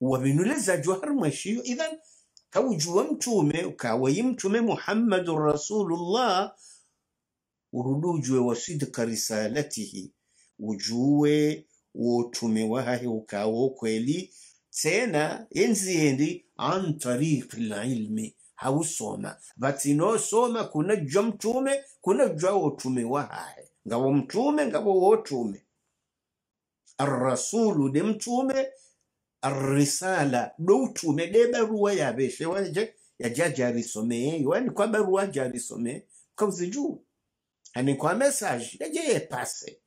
uwabenuleza johar mweshiyo idhan kaujuwa mtume ukawayi mtume muhammadun rasulullah urudujwe wasidka risalatihi. Ujuwe wotume wahahe ukawo kweli. Tena enzi endi an tariqi lilmi hausoma vatinosoma kuna jwa mtume kuna jwa wotume wahahe ngawo mtume ngawo wotume arrasulu de mtume arrisala do utume de barua yabeshe waje yajaja arisomeeyo yani kwa barua ja arisomee kauzijuu hani kwa message yaje yepase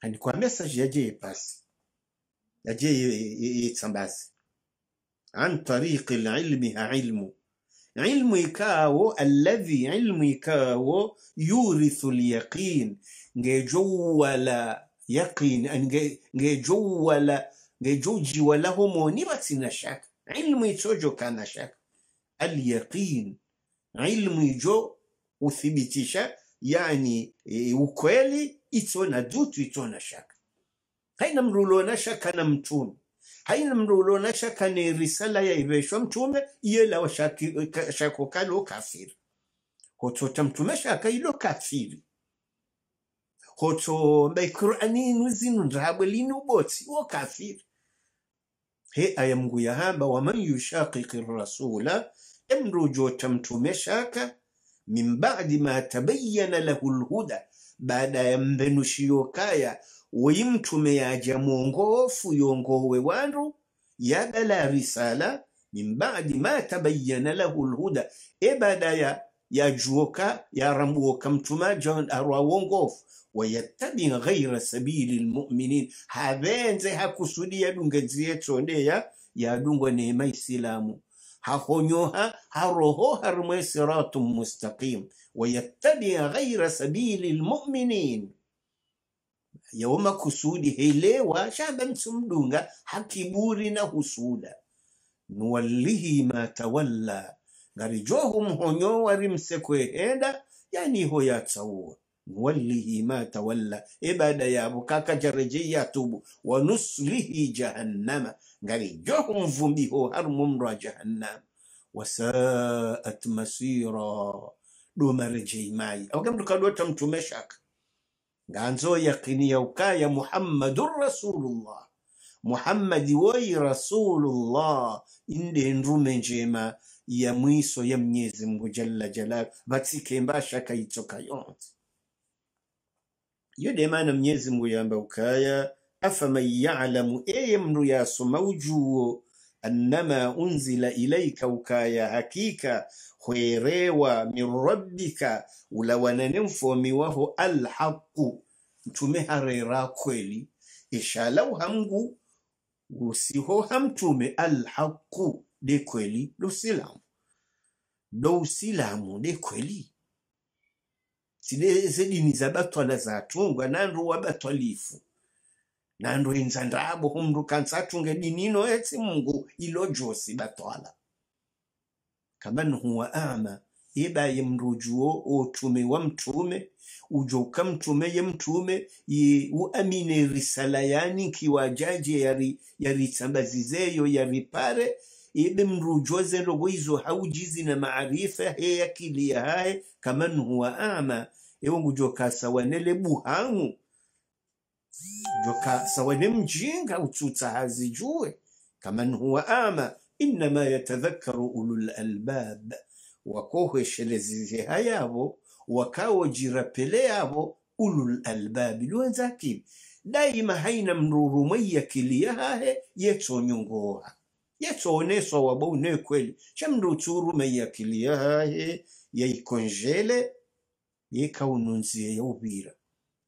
hani kwa message yaje yepase yaje yitsambaze an tariqi lilmi ha ilmu ilmu ikawo alladhi ilmu ikawo yurithu lyaqin ngejowala yaqin nge- ngejowala ngejojiwala homoni batsina shaka ilmu itsojo kana shaka alyaqin ilmu ijo uthibitisha yani e, ukweli ito na dutu ito na shaka haina mrulo na shaka na mtume. Haina mrulo na shaka ni risala ya ibeshwa mtume yela wa shako kalo kafiri. Hotota mtume shaka ilo kafiri. Hoto mbai qur'ani nuzinu ndabwe lini ubotsi wo kafiri. He aya mungu yahamba waman yushaqiqi rasula emrujota mtume shaka min ba'di ma tabayyana lahu lhuda baada ya mbenushiyo kaya woyi mtume yaja mwongofu yongowe wandu yabala risala mimbadi ma tabayyana lahu lhuda ebada ya yajuoka yarambuoka mtuma john arwa wongofu. Wayattabi ghaira sabili lmuminin havenze hakusudia dungenziye tsondeya yadungwa nema isilamu hahonyoha haroho harmwe siratum mustaqim. Wayattabi ghaira sabili lmuminin yauma kusudi helewa shamba msumdunga hakiburi na husuda. Nuwallihi ma tawalla ngarijohu mhonyo warimsekwehenda yani ho yatsauwa nuwallihi ma tawalla ibada yabo kaka jareje yatubu wanuslihi jahannama ngarijohu mvumbiho harmumra jahannama. Wasaat masira domarejei mai augamdukadota mtume shaka nganzo yakini ya ukaya muhammadun rasulullah. Muhammadi woyi rasulullah. Inde ndume njema ya mwiso ya mnyezi mungu jalla jalal. Vatsikemba shaka itsoka yonse iyo mnyezi mungu yamba ukaya afaman yalamu eye mndu yasoma ujuwo annama unzila ilaika ukaya hakika hwerewa min rabbika ulawanane mfomi waho alhaqu mtume harera kweli. Ishalau hamgu usiho hamtume alhaqu de kweli do silamu. Do usilamu de kweli. Sideze dini za batwala zatungwa nandu wabatwalifu nandu inza ndabo humndu kansatunge dinino etsi mungu ilo josi batwala kaman huwa ama. Yebaye mrujuo otume wa mtume ujoka mtume ye mtume ye uamine risala yani kiwajaje yari yaritsambazizeyo yaripare ibe mrujuo zero wizo haujizi na maarifa he yakili ya hae kaman huwa ama. Ewo ngujoka sawanele buhangu joka sawane mjinga utsutsa hazijue kaman huwa ama innama yatadhakkaru ulul albab. Wakohweshelezeze hayavo wakawojirapele yavo ulul albabi luwenzakili daima haina mrurumwe yakiliya hahe yetsonyongoha yetsooneswa waboune kweli. Shamndu utsurume yakiliya hahe yaikonjele yekaununzie yauvira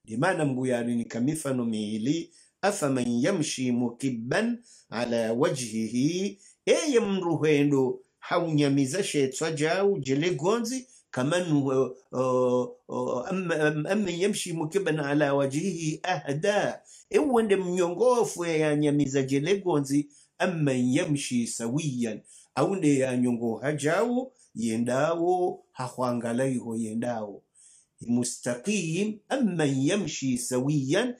limana mbuyani ni miili afaman yamshi mukibban ala wajhihi eye mndu hwendo haunyamiza shetswa jau jele gonzi kaman uh, uh, uh, amma amma yamshi mukibban ala wajhihi ahda. Ewende mnyongofu yanyamiza jele gonzi amma yamshi sawiyan. Aunde yanyongoha jau yendawo hahwangalaiho yendawo mustaqim amman yamshi sawiyan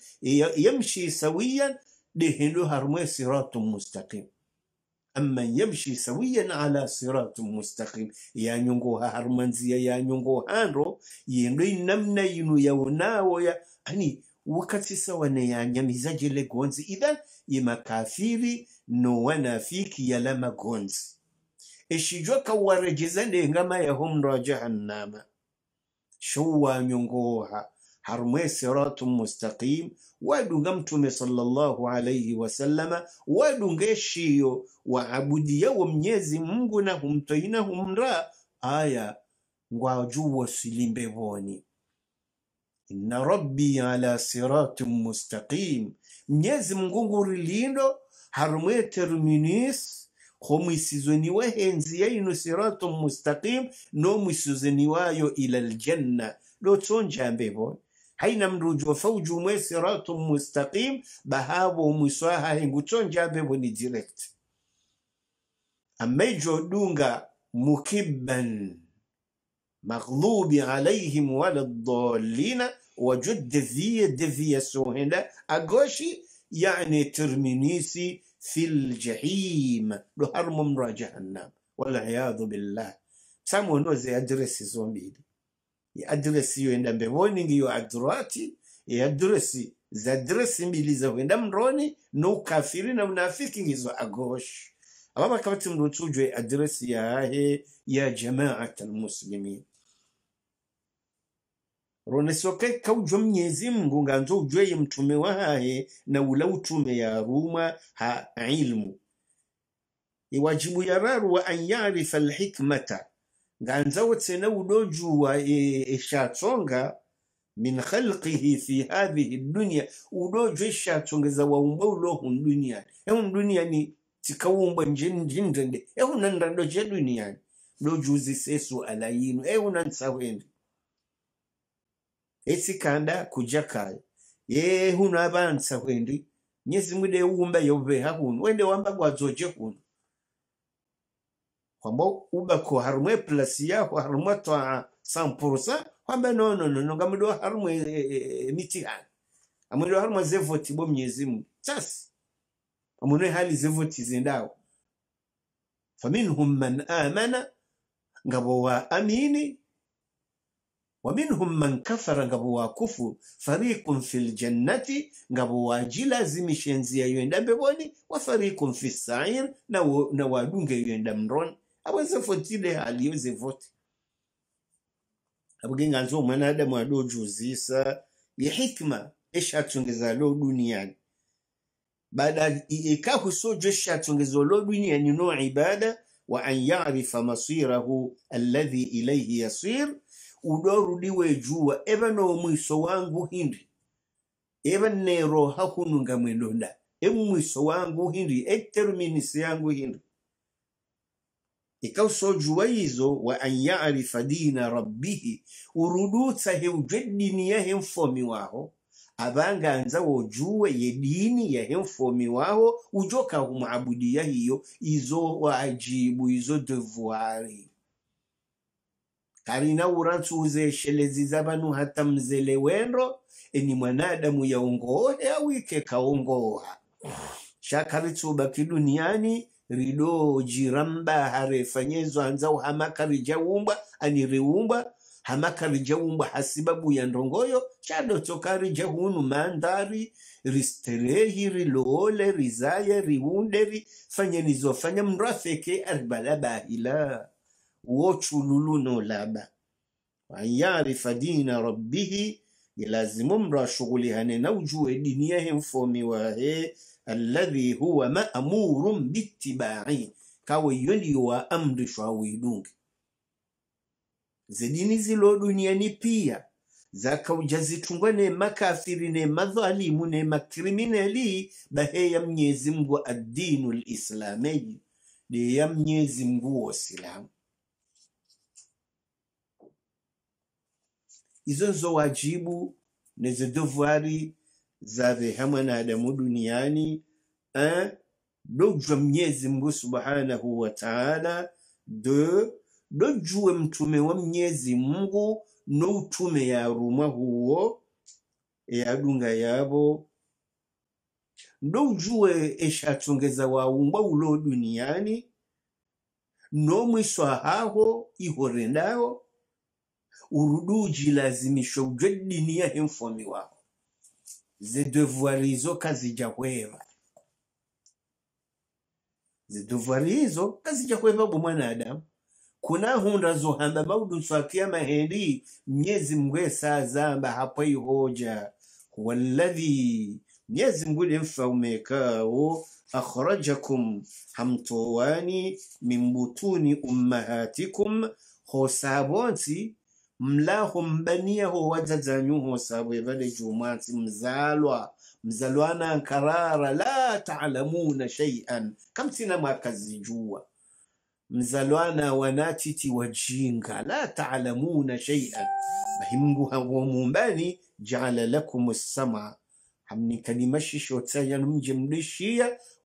yamshi sawiyan dehendo harmwe siratun mustaqim amman yamshi sawiyan ala siratin mustaqim yanyongoha harmanziya yanyongohando yendo namna yinu yawonawo ya ani wakati sawane yanyamiza jele gonzi idhan yemakafiri no wanafiki yalama gonzi eshijwa kawarejeza ndengama yahomra jahannama showa nyongoha harmwe siratu mustaqim. Wadunga mtume sallallahu alayhi wasallama wadunge shiyo waabudiya wa mnyezi mungu na humtoina humra. Aya ngwajuwo silimbe boni inna rabbi ala siratin mustaqim. Mnyezi mungu ngurilindo harumwe terminis homwisizoniwa henzi yaino siratun mustaqim no mwisizoniwayo ila aljanna. Lo tsonjambe hainamri ujofa umwe siratu mustaqim bahabo umwiswaha henguchonja bebo ni direct amaijo dunga mukibban maghlubi alaihim wala Wajud وجد دفية دفية سوهنا أقوشي يعني ترمينيسي في الجحيم لهرم جهنم والعياذ بالله سامو نوزي أدرس زومبيدي adresi yoenda mbevoni ngiyo adrati ya adresi mbili za kwenda mroni no kafiri na unafiki ngizo agosh. Ababa kabati mrutujwe tujwe adresi ya he ya jamaat almuslimin. Ronesoke kaujwa mnyezi mngu nganzo ujweye mtume wahaye na ula utume ya rumwa ha ilmu. Iwajibu yararu wa an yarifa alhikmata nganza wotsena udojuwa e, eshatsonga min khalqihi fi hadhihi dunya. Udojwe eshatsongeza waumba ulohun duniani ehun duniani tikaumbwa njindende ehunandando je duniani dojuzisesu alayinu. Ehunansawendi etsikanda kuja kayo. Ye huno abansa hwendi nyezi mwide umba yoveha huno wende wamba gwadzoje huno kwamba ubako harumwe plasi yaho harumwe twa 100% kwamba no no no nga mudo harumwe e, e, e, mitihani amudo harumwe zevoti bo Mwenyezi Mungu sasa amunwe hali zevoti zindawo faminhum man amana ngabo wa amini waminhum man kafara ngabo wa kufu. Fariqun fil jannati ngabo wajilazimisha njia yoenda mbevoni wa fariqun fis sa'ir na wadunge yoenda mroni aweze fotile aliweze vote. Abugenga nzo mwanadamu adojuzisa ye hikma. Eshatungeza lo duniani baada ikahusojo eshatungeza lo duniani no ibada wa an yarifa masirahu alladhi ilayhi yasir. Udorudiwe juwa eba no mwiso wangu hindi. Eba nero hakununga mwendonda emu mwiso wangu hindi eterminisi yangu hindi ikausojuwa juwayizo wa an yarifa dina rabbihi urudutsa heuje dini yahe mfomi waho abanganza wojuwe ye dini yahe mfomi waho ujoka humwabudia hiyo izo wajibu izo devuari karina uratsuze shelezi zabanu hata mzele wendo eni mwanadamu yaongohe awike kaongoha. Shakaritsuba kiduniani rido jiramba harefanyezwa anzau hamaka rijaumbwa ani riumbwa hamaka rijaumbwa hasibabu ya ndongoyo shadotoka rijahunu mandhari risterehi riloole rizaye riunde fanyenizofanya mndu afeke aribalabahila wochululu nolaba wanyarifa dina rabbihi ilazimu mndu ashughulihane na ujue dini yahe mfomi wahe alladhi huwa maamurun bittibai kawe iyo wa amdu widunge zedini zilo duniani pia. Zakauja zitungwa ne makafiri ne madhalimu ne makriminali baheya mnyezi mngu addinu lislameji de ya mnyezi mngu wosilamu izo nzo wajibu nezo zave hamwe na adamu duniani eh, dojwa mnyezi mngu subhanahu wa taala. De dojue mtume wa mnyezi mngu no utume yarumwa huwo eyadunga yabo. Ndoujuwe eshatongeza waumbwa ulo duniani no mwiswa haho ihorendaho uruduji lazimisho ujwe dini yahe mfomi waho ze hizo izo kazija hweva ze hizo izo kazija hweva bwe mwanadamu. Kuna hunda zohamba maudu swakia mahendi mnyezi mgwe saa zamba hapo ihoja. Walladhi mnyezi mgwe mfaumekao akhrajakum hamtowani min butuni ummahatikum hosabonsi mlaho mbaniyeho sabwe vale jumati mzalwa mzalwana ankarara la taalamuna shaian kamtsina mwakazijua mzalwana wanatiti wajinga la taalamuna shaian bahimgu hawomumbani jaala lakum ssama hamni kalimashishotsayan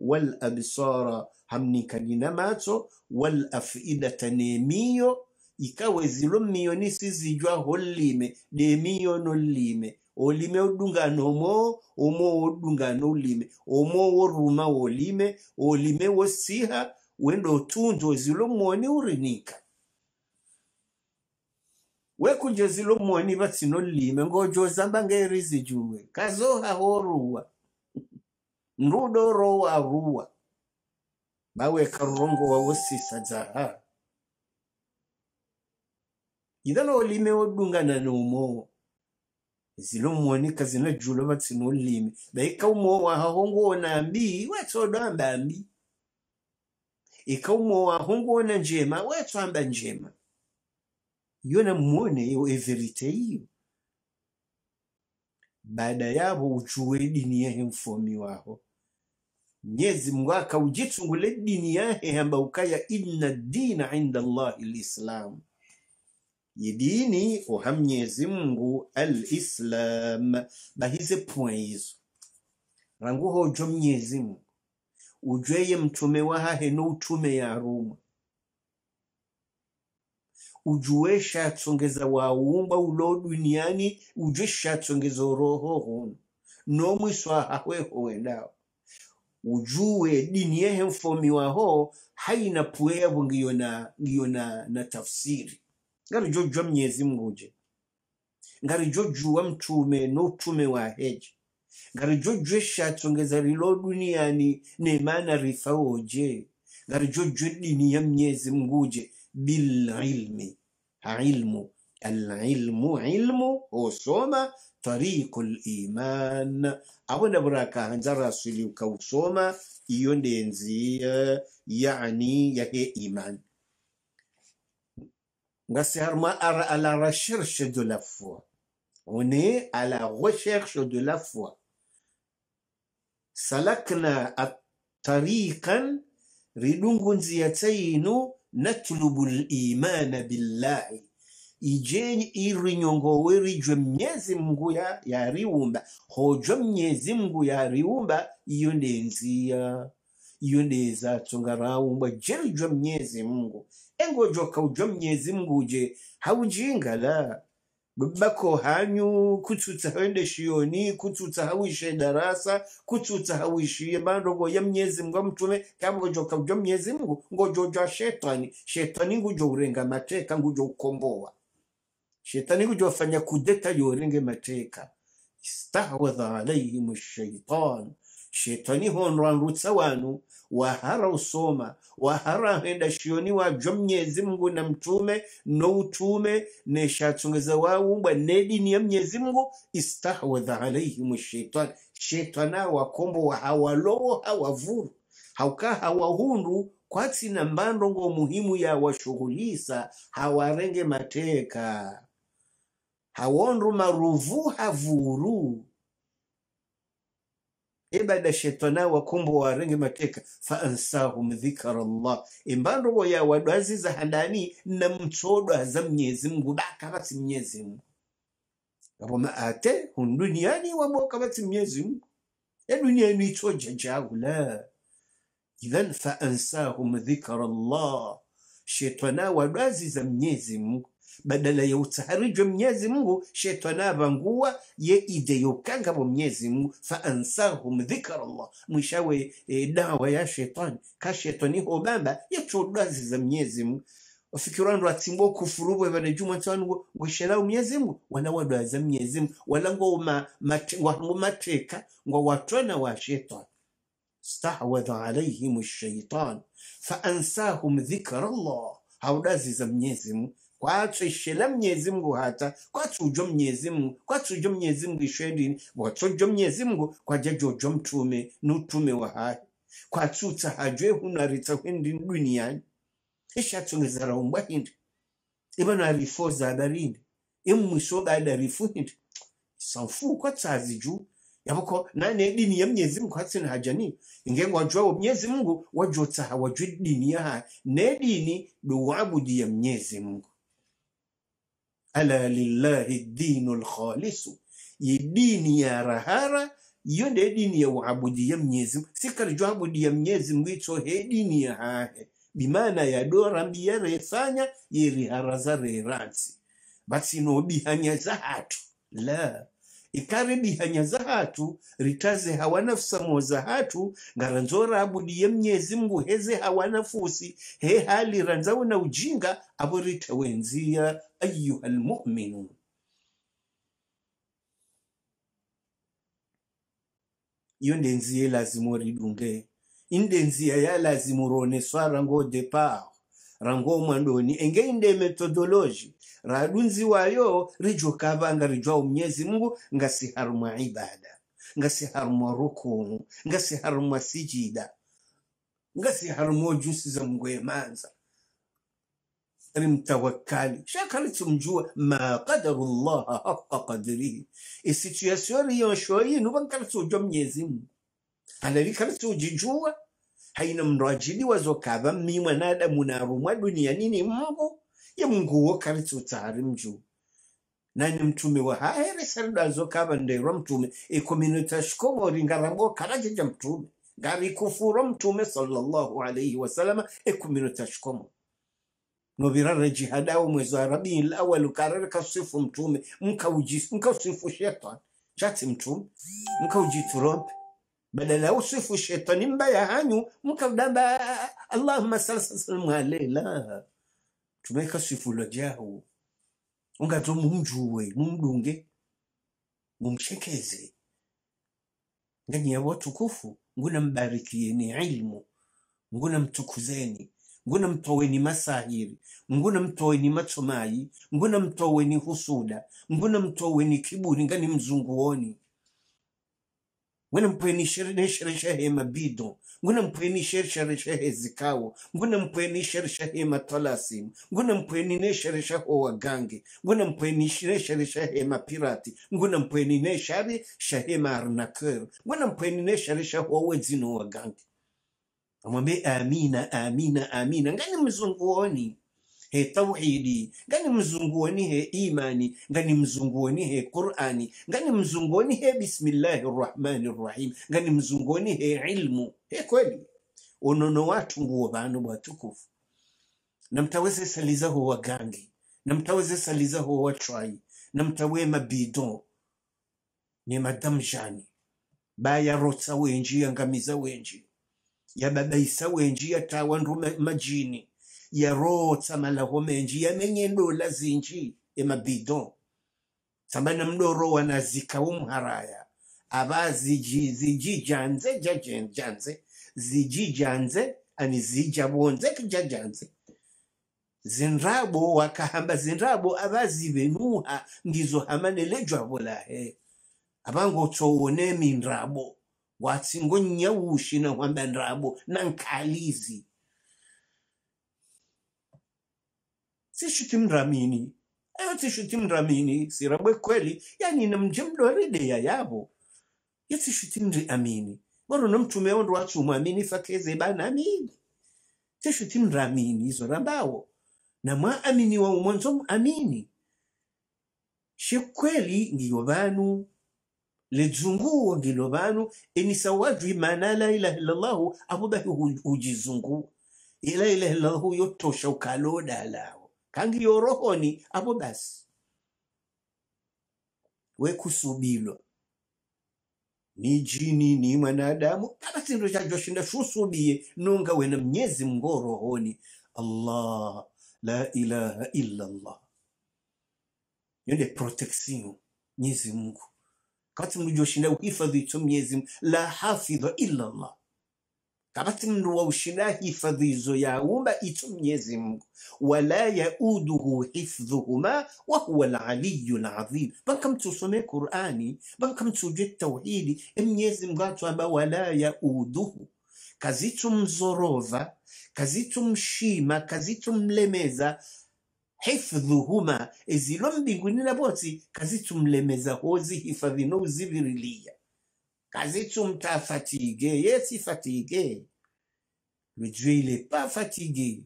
wal abisara hamni kalinamato walafidata nemiyo ikaweza lomiyoni sizijwa holime demiyono lime olime udungano omo omo udungano ulime. Omo woruma wolime olime wosiha wendo otunjo zilomoni urinika. Wekunje zilomoni batsinolime ngojozamba ngerizijuwe kazoha horuwa nrudo rowa ruwa baweka rurongo wawosisa dzaha idhalo olime wodungana nomo zilomwonika zinajulo vatsina ulimi baikaumowa hahongoona ambi wetsodo amba ambi hongo hongoona njema wetso amba njema. Yona mwone yo everite hiyo baada yavo uchuwe dini yahe mfomi waho. Nyezi mungu akaujitsungule dini yahe amba ukaya inna dina inda allahi lislam yidini oha mnyezi mungu alislam. Bahize point hizo. Rangu hojo mnyezi mungu. Ujweye mtume wahahe no utume ya ruma. Ujuwe shatsongeza waumba ulo duniani ujwe shatsongeza roho huno nomwiswa hahweho ujuwe dini yehe mfomi waho haina puea na, ngiyo na, na tafsiri ngari jojua mnyezi mnguje jojua mtume no utume wa heje ngari jojue shatsongeza rilo duniani nemana rifaoje ngari jojue dini ya mnyezi mnguje bililmi ilmu. Alilmu ilmu osoma tariqu liman abona buraka hanza rasuli ukausoma iyo ndenzi eh, yani yahe iman Parce à la recherche de la foi. On est à la recherche de la foi. سلكنا طريقا ريدونغون زياتينو نطلب الإيمان بالله ijeni irinyongoweri jwe mnyezi mngu ya yariwumba hojo mnyezi mngu yariwumba iyo ndenziya iyo ndeza tsonga rawumba jeri jwe mnyezi mngu engojoka ujwe mnyezi mngu je haujingala bako hanyu kutsutsa hawende shioni kutsutsa hawishe darasa kutsutsa hawishiye mandogo ya mnyezi mngu mtume kamgojoka ujwa mnyezi mngu ngojojwa shetani. Shetani ngujo urenga mateka ngujo ukomboa shetani ngujo wafanya kudeta yorenge mateka. Istahwadha alaihim shaitan. Shetani honrandutsa wanu wahara usoma wahara henda shioni wajwa mnyezi mngu na mtume no utume neshatsongeza waumbwa nedini ya mnyezi mngu istahwadha alaihim shaitan shetana wakombo hawalowo hawavuru hauka hawahundu kwatsi na mbandongo muhimu ya washughulisa hawarenge mateka. Hawondu maruvu havuru ibada shetana wa warenge mateka faansahum dhikra llah imbando ya wadwazi wadwaziza handani na mtodo za mnyezi mngu daka basi mnyezi mngu aboma ate hunduniani waboka basi mnyezi mngu ya duniani itoja jagula idhan faansahum dhikra llah shetana wadwaziza mnyezi mungu badala ya utaharijwa mnyezi mungu shetana vanguwa ye ide yokangabo mnyezi mungu faansahum dhikra llah mwishawe e, dawa ya shetani ka shetani hobamba yatodwaziza mnyezi mungu wafikirando atsimbo kufurubwe vanejuma tsanu ngoshelau mnyezi mungu wala wadwaza mnyezi mungu wala ngoma mate, ngo mateka ngo watwana wa shetani استحوذ عليهم الشيطان فأنساهم ذكر الله haudaziza mnyezi mungu kwatsweshela mnyezi mngu hata kwatsujo mnyezi mngu kwatsujo mnyezi mngu ishwedini watsojo mnyezi mungu kwajajojo mtume nutume wa hayi kwatsutsa hajwe hunaritsa hwendi duniani. Ishatsongezara umbwa hindi. Ibana rifoza adarindi imwiso gadarifu hindi. Sanfu kwatsazi juu yaboko nane dini ya mnyezi mungu hatsina hajani ingengo wa mnyezi mungu wajota wajue dini ya ne dini duwabudi ya mnyezi mungu ala lillahi dinu lkhalisu ye dini ya rahara iyo ndiye dini ya uabudi ya mnyezi mungu. Sikari abudi ya mnyezi mwitso he dini ya hahe. Bimana ya dora mbiya refanya yeriharaza reransi. Batsino bihanya za hatu. La ikaribihanya za hatu ritaze hawana fusamo za hatu ngaranzora abudiye mnyezi mngu heze hawana fusi. He hali ranzawe na ujinga abo ritawenzia ayuha lmuminun iyo ndenziye lazima ridunge indenziya ya lazima uroneswara ngo depart rango mwandoni engeinde methodology radunzi wayo rijo kavanga rijwa mnyezi mungu ngasi harumwa ibada ngasi rukunu ngasiharumwa ngasi harumwa sijida ngasi harumwa jusi za mungu yemanza rimtawakali shakali tumjua ma qadarullaha haqa qadrihi. Isituation riyonsho yinu bankali tujwa mnyezi mungu. Analikali tujijua haina mrajili kadha mmi mwanadamu narumwa duniani ni mambo ye mungu wo kali tutari mjuu nani mtume wa haere sarda zokava ndero mtume? Ikominita shikovori ngarambo karajeja mtume. Ngari kufuro mtume sallallahu alayhi wasalama ikominita shikomo. Novirara jihadao mwezi wa rabiul karere kasifu mtume mkausifu shetani. Chati mtume mkaujiturompe badala ya usifu shetani mbaya hanyu sallam alayhi la tumeka sifu lojahu ungato mumjuwe mumdunge mumshekeze ndani ya watukufu nguna mbarikieni ilmu? Nguna mtukuzeni? Nguna mtoweni masahiri? Nguna mtoweni matsomai nguna mtoweni husuda? Nguna mtoweni kiburi ngani mzunguoni nguna mpweni shereshehe mabido nguna mpweni shereshehe zikawo. Nguna mpweni shereshehe matalasim nguna mpweni neshereshehe wagange nguna mpweni neshereshehe mapirati nguna mpweni neshereshehe maarnaker nguna mpweni neshereshehe wawedzino wagange amwambie amina amina amina. Ngani mzunguoni he tauhidi ngani mzunguoni he imani ngani mzunguoni he qurani ngani mzunguoni he bismillahi rrahmani rrahim ngani mzunguoni he ilmu he kweli. Unono watu nguo vanu bwatukufu na mtaweze salizaho wagangi na mtaweze salizaho wachwai na mtawe mabido ni madamjani. Baya rotsa wenji yangamiza wenji. Yababaisa wenji yatawa ndu ma- majini yarotsa malaho menji yamenye ndola zinji emabidon tsambana mdoro wanazika umharaya. Aba ziji zijijanze ziji janze ani zijabonze kijajanze zinrabo wakahamba zinrabo abazibenuha bola he. Lahe abangotsoone minrabo. Watsingo nyawushi na hwamba nrabo nankalizi sishuti mramini ayo tishuti mramini sirabwe kweli yani namje ya yabo. Yetsishuti mri amini. Boro nomtume ondo watsumwamini fakeze bana amini. Tishuti mramini izo na ma amini wa umwanzo amini. Shekweli ngiyo banu. Ledzunguo ngilo banu. Enisa waju imana la ilaha illallahu abo bahi hu- ila ilaha illallahu yotosha ukaloda lao kangi yorohoni abo basi wekusubilwa ni jini ni mwanadamu. Kama chacho shinda shusubiye nunga wena mnyezi mngorohoni allah la ilaha illa allah. Yonde proteksiyo nyezi mungu. Kati mndu joshinda uhifadhi ito mnyezi la hafidha illa kabati mndu waushinda hifadhi ya yaumba itu mnyezi mungu. Wala yauduhu hifdhuhuma wahuwa laliyu ladhim banka mtusome qurani banka mtuje tauhidi mnyezi mungu atwamba wala yauduhu. Kazitu kazitumshima kazitumlemeza hifdhuhuma. Ezilo mbinguni nabotsi kazitumlemeza hozi hifadhi nouzivirilia kazitumta fatige yesi fatigué. le dieu il est pas fatigué.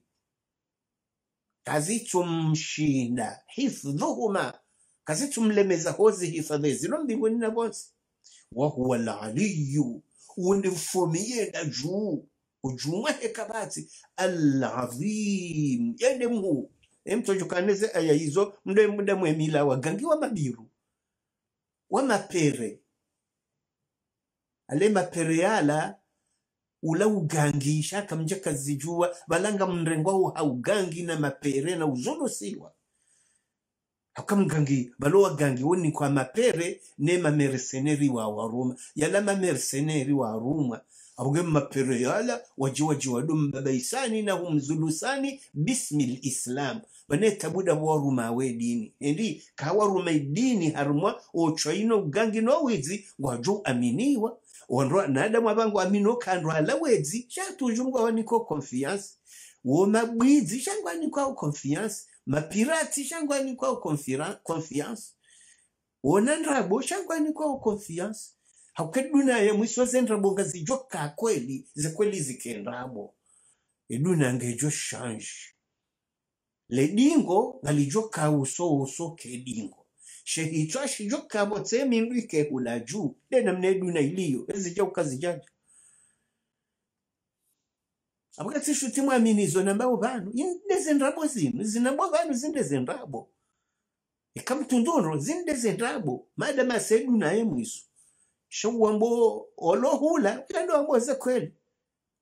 Kazitumshinda hifdhuhuma kazitumlemeza hozi hifadhi zilo mbinguni Wa wahuwa laliyu undi mfomi na juu. Ujumwa hekabati alazim yende mhu. Emtojukaneze aya hizo mde mde mwemila wagangi wa mabiru wa mapere ale mapere yala ula ugangi shaka mje kazijua balanga mrengo au haugangi na mapere na uzulusiwa akamgangi balo wagangi woni kwa mapere ne mamerceneri wa waruma. Yala mamerceneri wa ruma abuge mapere yala wajua waji wadum babaisani na humzulusani bismi lislam bane tabuda waruma we dini. Endi kawaruma dini harumwa ochoino gangi no wizi waju aminiwa onro nadamu abangu amino kandro ala wezi shatujungwa waniko confiance. Wo mabwizi shangwani kwa confiance. Mapirati shangwani kwao confira- confiance. Wona ndrabo shangwani kwao confiance. Haukedunaye mwisoze ndrabo ngazijoka kweli zekweli zikendrabo eduna ngejo shanji ledingo ngalijoka uso uso kedingo shehichwa shijoka botse mindu ikehula juu. Dena mneduna iliyo. Ezija ukazijaja abukati shuti mwaminizo nambao vanu. Indezendrabo zinu. Zinabo vanu zindezendrabo na emu madama shau naye mwiso hula olohula wambo amboze kweli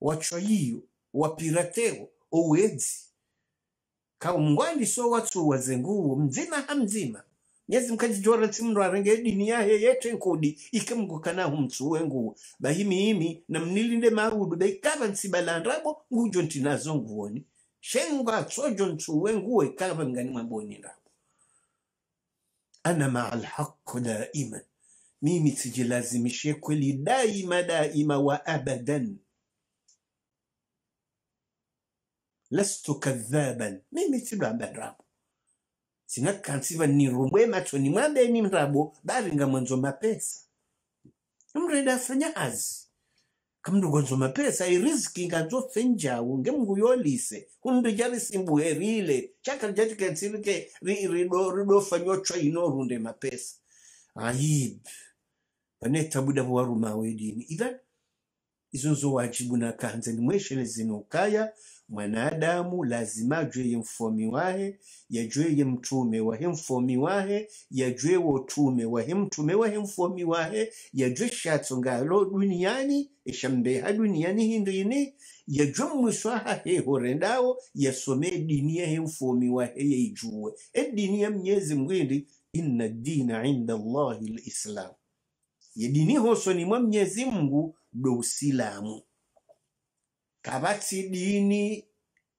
wachoyiyo wapirateo owedzi kaumngwandi so watu wazenguwo mzima hamzima nyezi mkajijora tsimndo arenge dini yahe yetu nkudi ikemgukanahu mtsuwe nguwo bahimiimi na mnilinde maudu baikava nsibalandrabo ngujo ntinazo nguoni. Shengwa tsojo ntsuwe wengu ikava ngani mwaboni ndabo ana maa alhaq daiman. Mimi sijilazimishie kweli daima daima wa abadan. Lastu kadhaban. Mimi sidwambandrabo zvinagadziva niromwe matoni mwabeni mrabo baringamwanzwa mapesa. Imreda fanya azi kamndugonzwa mapesa iriziki nganzopfe njawu ngemnguyolise kunduja risimbuherile chakaljatikatsilike ridofanywatswa inorunde mapesa. Ayib panetabuda vowaruma wedini. Ivan izonzowajibu nakanze nimweshelezino ukaya mwanadamu lazima ajweye mfomi wahe yajweye mtume wahe mfomi wahe yajwe wotume wahe mtume wahe mfomi wahe yajwe shatso ngalo duniani eshambeha duniani hindu ini yajwe mwiswaha he horendawo yasome dini yahe mfomi wahe yeijuwe edini ya mnyezi mwindi inna dina inda llahi lislam. Yedini hosoni mwa mnyezi mngu do usilamu kabati dini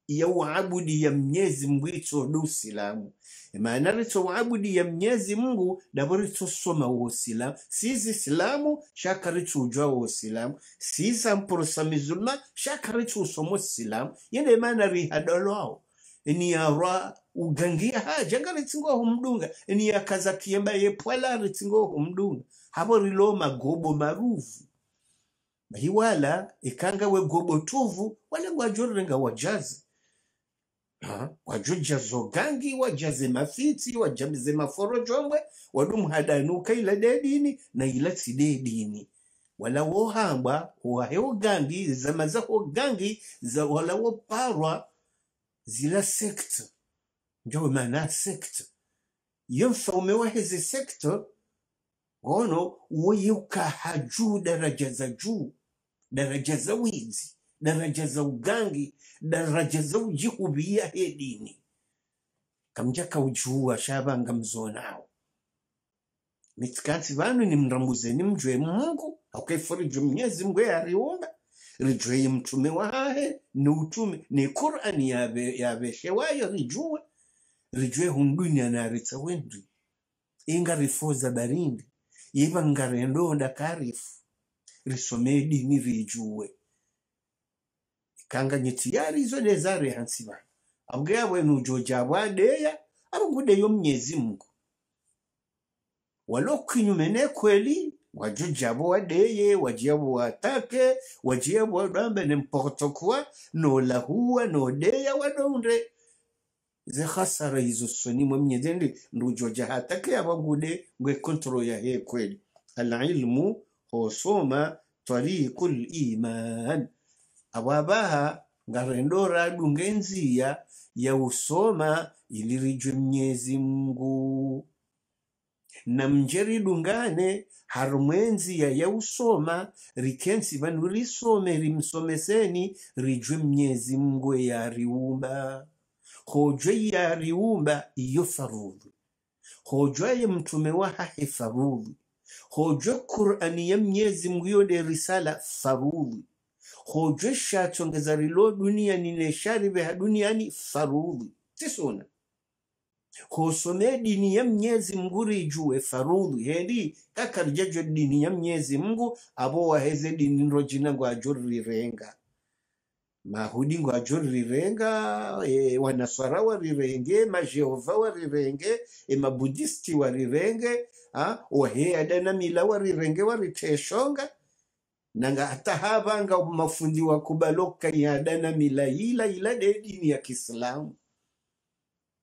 ya uabudi ya mnyezi mungu ito do usilamu maana rito uabudi ya mnyezi mungu dabo rito soma wo usilamu sizi silamu shaka rito ujwa wo usilamu siza mporosa mizulma shaka rito usomo usilamu yende maana rihadolwao ni yarwa ugangia haja nga humdunga. Ni yakaza kiemba yepwala ritingo humdunga. Habo rilo magobo maruvu mahiwala ikanga we gobo tuvu wala ngwajorrenga wajaze Ha? zogangi gangi wajaze mafiti wajamize maforojombwe wadumhadanuka ila dedini na ila tidedini wala wohambwa waheo gangi zama zaho gangi za wala woparwa zila sekta. Njowe maana sekta. Iyo mfaume waheze sekta ngono juu hajuu daraja za juu daraja za wizi daraja za ugangi daraja za ujihubia he dini. Kamja kaujuwa shabanga mzonao mitsikati vanu ni mrambuzeni mjwe mungu akaifurijwe mnyezi mgwe yariwonga rijweye mtume wahahe ni utume ni qurani yabe yabeshewayo rijuwe. Rijwe hundunia naritsa wendri inga rifoza barindi. Yiva ngarendonda karifu risome dini rijuwe kanga nyitiyari izo nezare hansi bana abwe yabwe nujoja bwadeya abungudeyo mnyezi mungu. Walokinyumene kweli wajujabo wadeye wajiyabo watake wajiyabo wadambe n'importe quoi nolahuwa nodeya wadonde ze hasara hizo soni mwe mnyezi ndi ndujoja hatake yabangude ngwe kontrol ya he kweli. Alilmu hosoma tariqul iman. Awabaha ngarendora dunge ya usoma ilirijwe mnyezi mungu. Na mjeri dungane harumwenzi ya usoma rikensi vanu risome rimsomeseni rijwe mnyezi mngu ya riumba hojwe ya riumba iyo farudhu. Hojwaye mtume wa hahe farudhu hojwe qur'ani ya mnyezi mungu yode risala farudhi hojo shatongeza rilo dunia nine sharibe ha duniani farudhi tisuna. Hosome dini ya mnyezi mguri ijue farudhi hendi kakarjajo dini ya mnyezi mgu abo waheze dini nrojina ngwa rirenga mahudi ajo rirenga e, wanaswara warirenge majehova warirenge e, warirenge ohe adana mila warirenge wariteshonga nanga hata havanga mafundi wakubaloka yadana mila ila ila de dini ya kiislamu.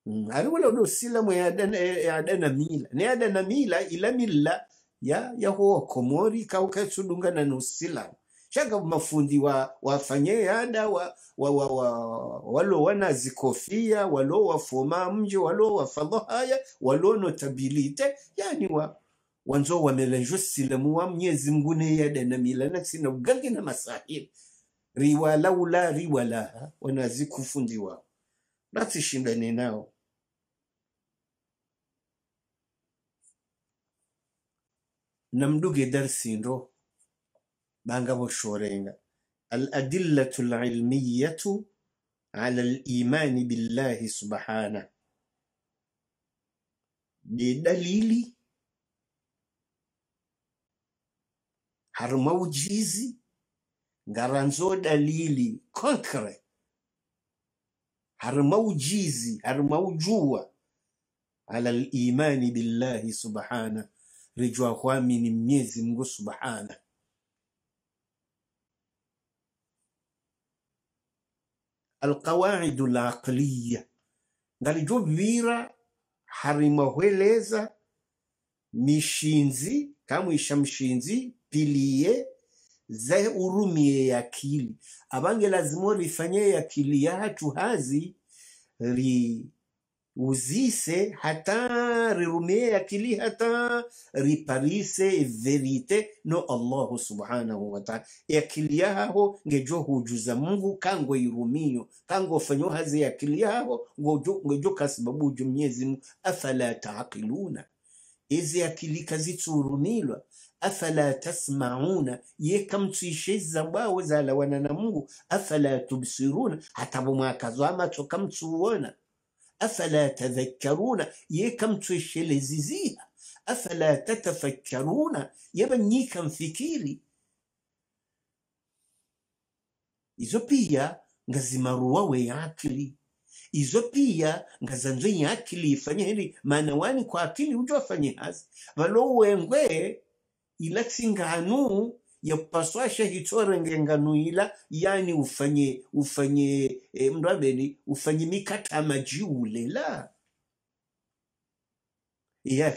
Mm, ari wala do sila mwe adana, eh, adana mila. Ne mila ila mila ya ya ho komori na no shaka mafundi wa wafanye yada wa, wa, wa, wa, walo wana zikofia walo wafoma mje walo wafadho haya walo notabilite yani wa wanzo wamelenjo silamu wa mnyezi mgune yada na milana sina ugangi na masahili riwala ula riwala wanazikufundi wao natishindane nao. Namduge darsindo banga boshorenga الأدلة العلمية على الإيمان بالله سبحانه دي دليلي harmaujizi ngaranzo dalili concrete harmaujizi harmaujua ala limani billahi subhana rijwa kuamini mnyezi mngu subhana Alqawaidu laqliya ngalijo vira harimahweleza mishinzi kamwisha mshinzi piliye ze urumie yakili abange lazimo rifanye yakili yatu hazi ri uzise hata rirumie akili hata riparise verite no allahu subhanahu wataala yakili yaho ngejo hujuza mungu kango irumio kango fanyo hazi yakili yaho ngojo uju afala taaqiluna izi akili kazitsurumilwa afala tasmauna? Ye kamtwisheza bwawe zalawana na mungu. Afala tubsiruna? Hata bomwakazo amacho kamtsuwona afala tadhakkaruna ye kamtwisheleziziha afala tatafakkaruna yabanyika mfikiri izo pia ngazimaruwa we akili izo pia ngazanzo ya akili ifanye hili maana wani kwa akili ujo afanye hazi valo wengwe ila tsinganu yapaswasha hitorenge nganu yani ufanye ufanye e, mrabeni ufanye mikata jiulela.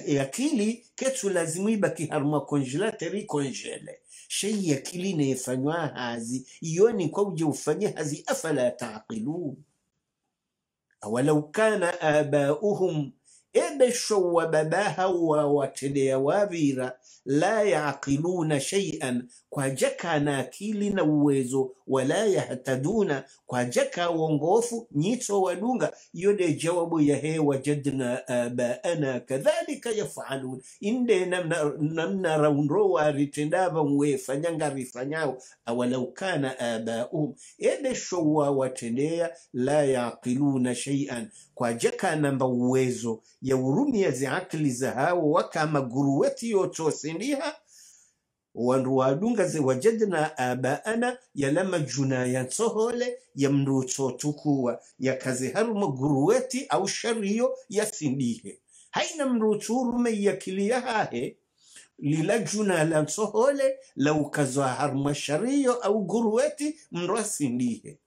Yakili ya, ketu lazimu ibaki konjela konjelateri konjele. Shei akili nefanywa hazi iyoni kwa uje ufanye hazi afala taqilun awalau kana abauhum ebesho wa babaha wa watendea wavira la yaqiluna shay'an kwa jaka na akili na uwezo wala yahtaduna. Kwa jaka uongofu nyito wadunga yode jawabu ya he wajadna abaana kadhalika yafalun. Inde namna, namna raunro waritendava wefanyanga rifanyao. Awalau kana abaum. Ede showa watendea la yaqiluna kwa jaka namba uwezo ya urumia zi akili za hao wakama guruweti yotosindiha wandu wadunga ze wajadna abaana yalama juna ya tsohole ya mnducho tukuwa ya kazi haruma guruweti au shariyo ya sindihe haina mnducho urume ya kilia hahe lila juna la laukazwa la ukazwa haruma shariyo au guruweti mndu asindihe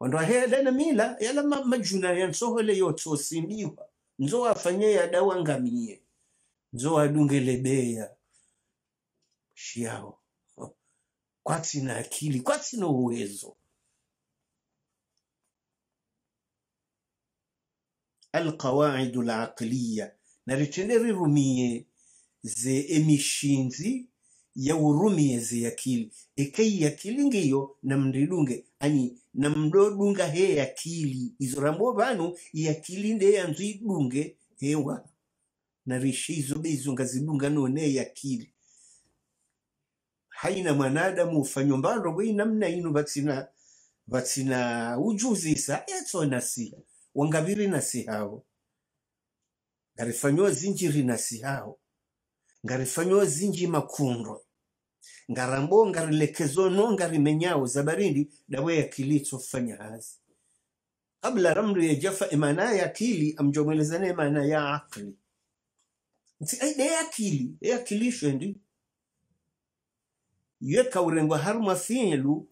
wandu ahedana mila yala ma- majuna ya tsohole yotosindiwa nzo afanye yadawangamie nzo adungelebeya shiao kwati na akili kwati na uwezo. Alqawaidu laqliya naritende rirumie ze emishinzi ya urumie ze akili. Ekai akili ngiyo namndidunge ani namdodunga he akili. Izorambo vanu yakili nde yanzu idunge hewa narishe izobe izonga zidunga none yakili haina mwanadamu ufanyo mbando hii namna inu batina batina ujuzi sa etso nasi wangabiri nasi hao. Ngarifanywa zinjiri nasi hao. Ngarifanywa zinji makundo ngarambo ngarilekezo no ngarimenyao zabarindi dawe yakilitso fanya hazi. Kabla ramri ya jafa imana ya akili amjomelezane imana ya akli nti aide ya akili ya akilisho ndi yeka urengo harma fi'lu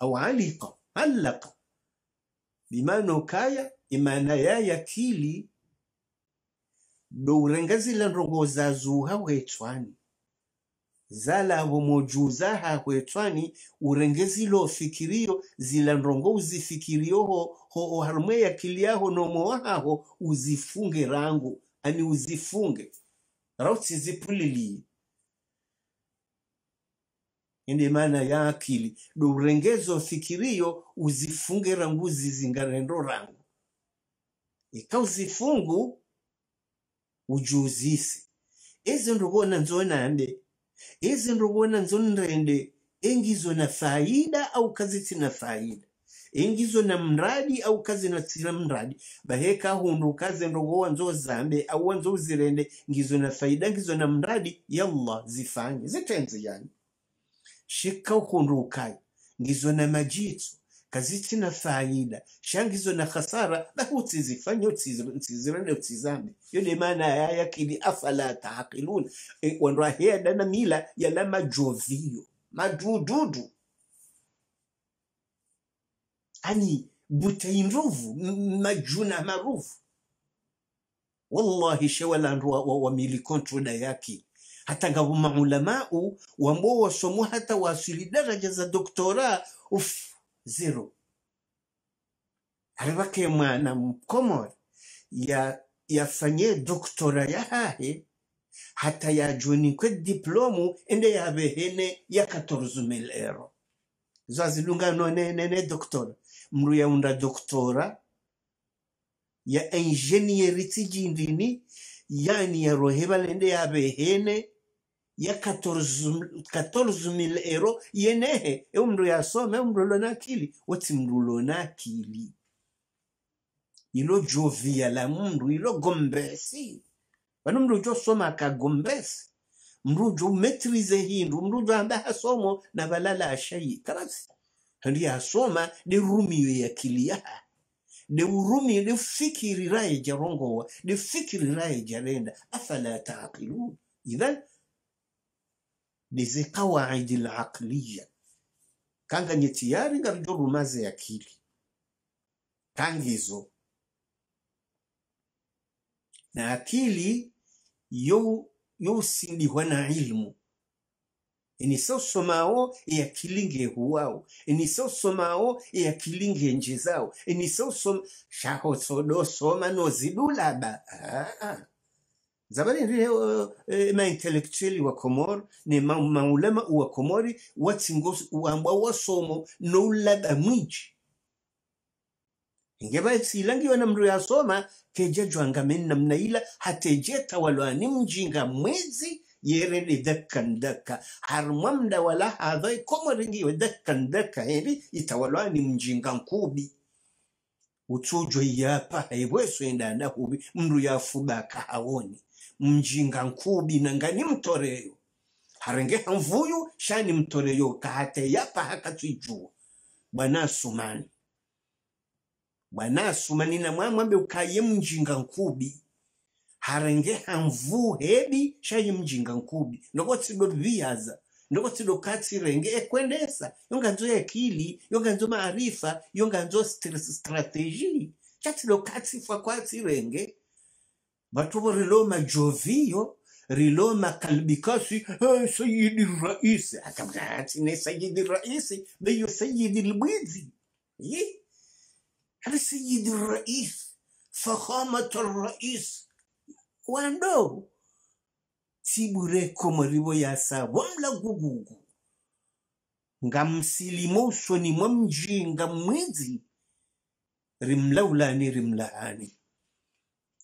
au alika allaq. Bimana kaya imana ya yakili. Do urenga zila nrogo za zuha wetwani zalavo mojuza urenge zilo fikirio zila ndongo uzifikirioho ho ho harumwe yakili yaho nomo wahaho uzifunge rangu ani uzifunge. Rauti zipulilie ende maana ya akili. Do urengezo fikirio uzifunge rangu zizingarendo rangu. Ika uzifungu ujuzise izi ndobona nzonande izi ndobona nzonrende engizo na faida au kazi tina faida engizo na mradi au kazi na tina mradi. Baheka hundu kazi ndogo wanzo zambe au wanzo uzirende. Ngizo na faida ngizo na mradi yalla zifanye zitenzi yani. Shika hundu kai ngizo na majitso kazi tina faida. Shangizo na khasara lahu tizifanye utizirende utizambe yole maana ya yakili afala taaqilun e, dana na mila yala majovio. Madududu ani butainruvu majuna maruvu. Wallahi shewalandu wa, wa, wa mili kontroda yake. Hata ngabo maulamau wambo wasomo hata wasili daraja za doktora uf zero. Aribake mwana mkomori ya yafanye doktora yahahe hata yajunikwe diplomu ende yabehene ya 14000 euro zwazilunga nonenene doktora mru yaunda doktora ya enjenieri tijindini yani yaroheba lende yabehene ya 14 14000 euro yenehe. Eu mndu yasoma eu mndu lona akili. Wati mndu lona akili. Ilo jovia la mndu ilo gombesi. Vano mndu josoma akagombesi mndu jo hindu mndu jo amba hasomo na valala ashayi. Karasi handi asoma de rumiyo ya kiliyaha de urumi de fikiri raye jarongowa de fikiri raye jarenda afala taqilun. Idhan dizi qawaidi alaqliya kanga nyetiyari tiyari ngarjo rumaze akili. Kangizo na akili yo na ilmu enisosomao eyakilinga ehuwawo enisosomawo eyakilinga nje zao. Enisosoma shahosodosoma nozidulaba ndi uh, eh, maintelektueli wa komor ma, maulama wa komori watsingo wamba wasomo noulaba mwiji ingeba tsilangiwa na mndu yasoma kejejwanga jwangamen namna ila hatejeta walwani mjinga mwezi yerede dakkan dakka har mwamda wala hadhai komoringiwe dakkan dakka itawalwa itawalwani mjinga nkubi utujo yapa haibweso hubi mndu yafubaka kahawoni mjinga nkubi nangani mtoreyo harenge hamvuyu shani mtoreyo kahate yapa hakatwijua bwana sumani bwana sumani na mwamwambe ukaye mjinga nkubi harenge hamvu hebi shayi mjinga nkubi. Nokotsido viyaza nokotsido katsirenge ekwendesa. Yonganzo yakili yonganzo maarifa yonganzo stra- strateji chatsido katsifa kwatsirenge vatovo riloma joviyo riloma kalbikasi hey, sayidi raisi. Akamtine sayidi raisi beyo sayidi lbwizi Yi, hali sayidi rais fakhamat rais wando tibure komorivo yasa wamla gugugu. Ngamsilimo usoni mwa mjinga mwizi rimlaulani rimlahani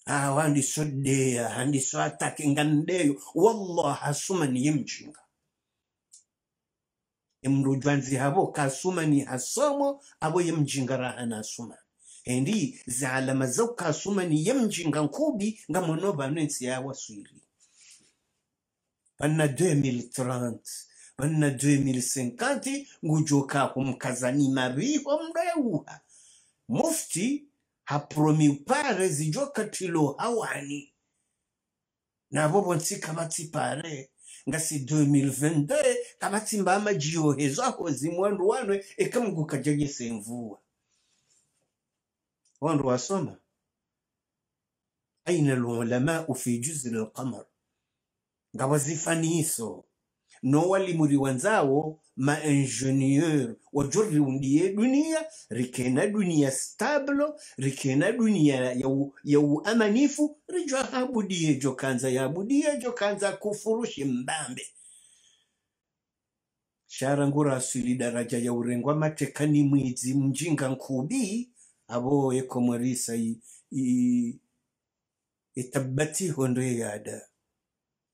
ah wandiso deya handiso atake ngandeyo. Wallah hasumani ni yemjinga. Emrujwanzi habo kasumani hasomo ye mjinga rahana asuma endi zalama zaukasumani kasuma ni yemjinga nkubi nga mono banensi ya waswiri. Banna 2030 banna 2050 ngujoka kumkazani mariho mreuha. Mufti hapromi pare zijoka tilo hawani. Nabo nsi kamati pare ngasi 2022 kamati mbama jiyo hezo aho zimwandu wanwe ekamuguka mvua wandu wasoma aina lulamau fi juzi lqamar nga wazifaniso no walimuri wanzao maingenieur wajorriundiye dunia rikena dunia stablo rikena dunia ya, uamanifu rijwa habudiye jokanza yabudiye jokanza kufurushi mbambe. Shara ngura asili daraja ya urengwa matekani mwizi mjinga nkubi abo komarisa itabati hondo yada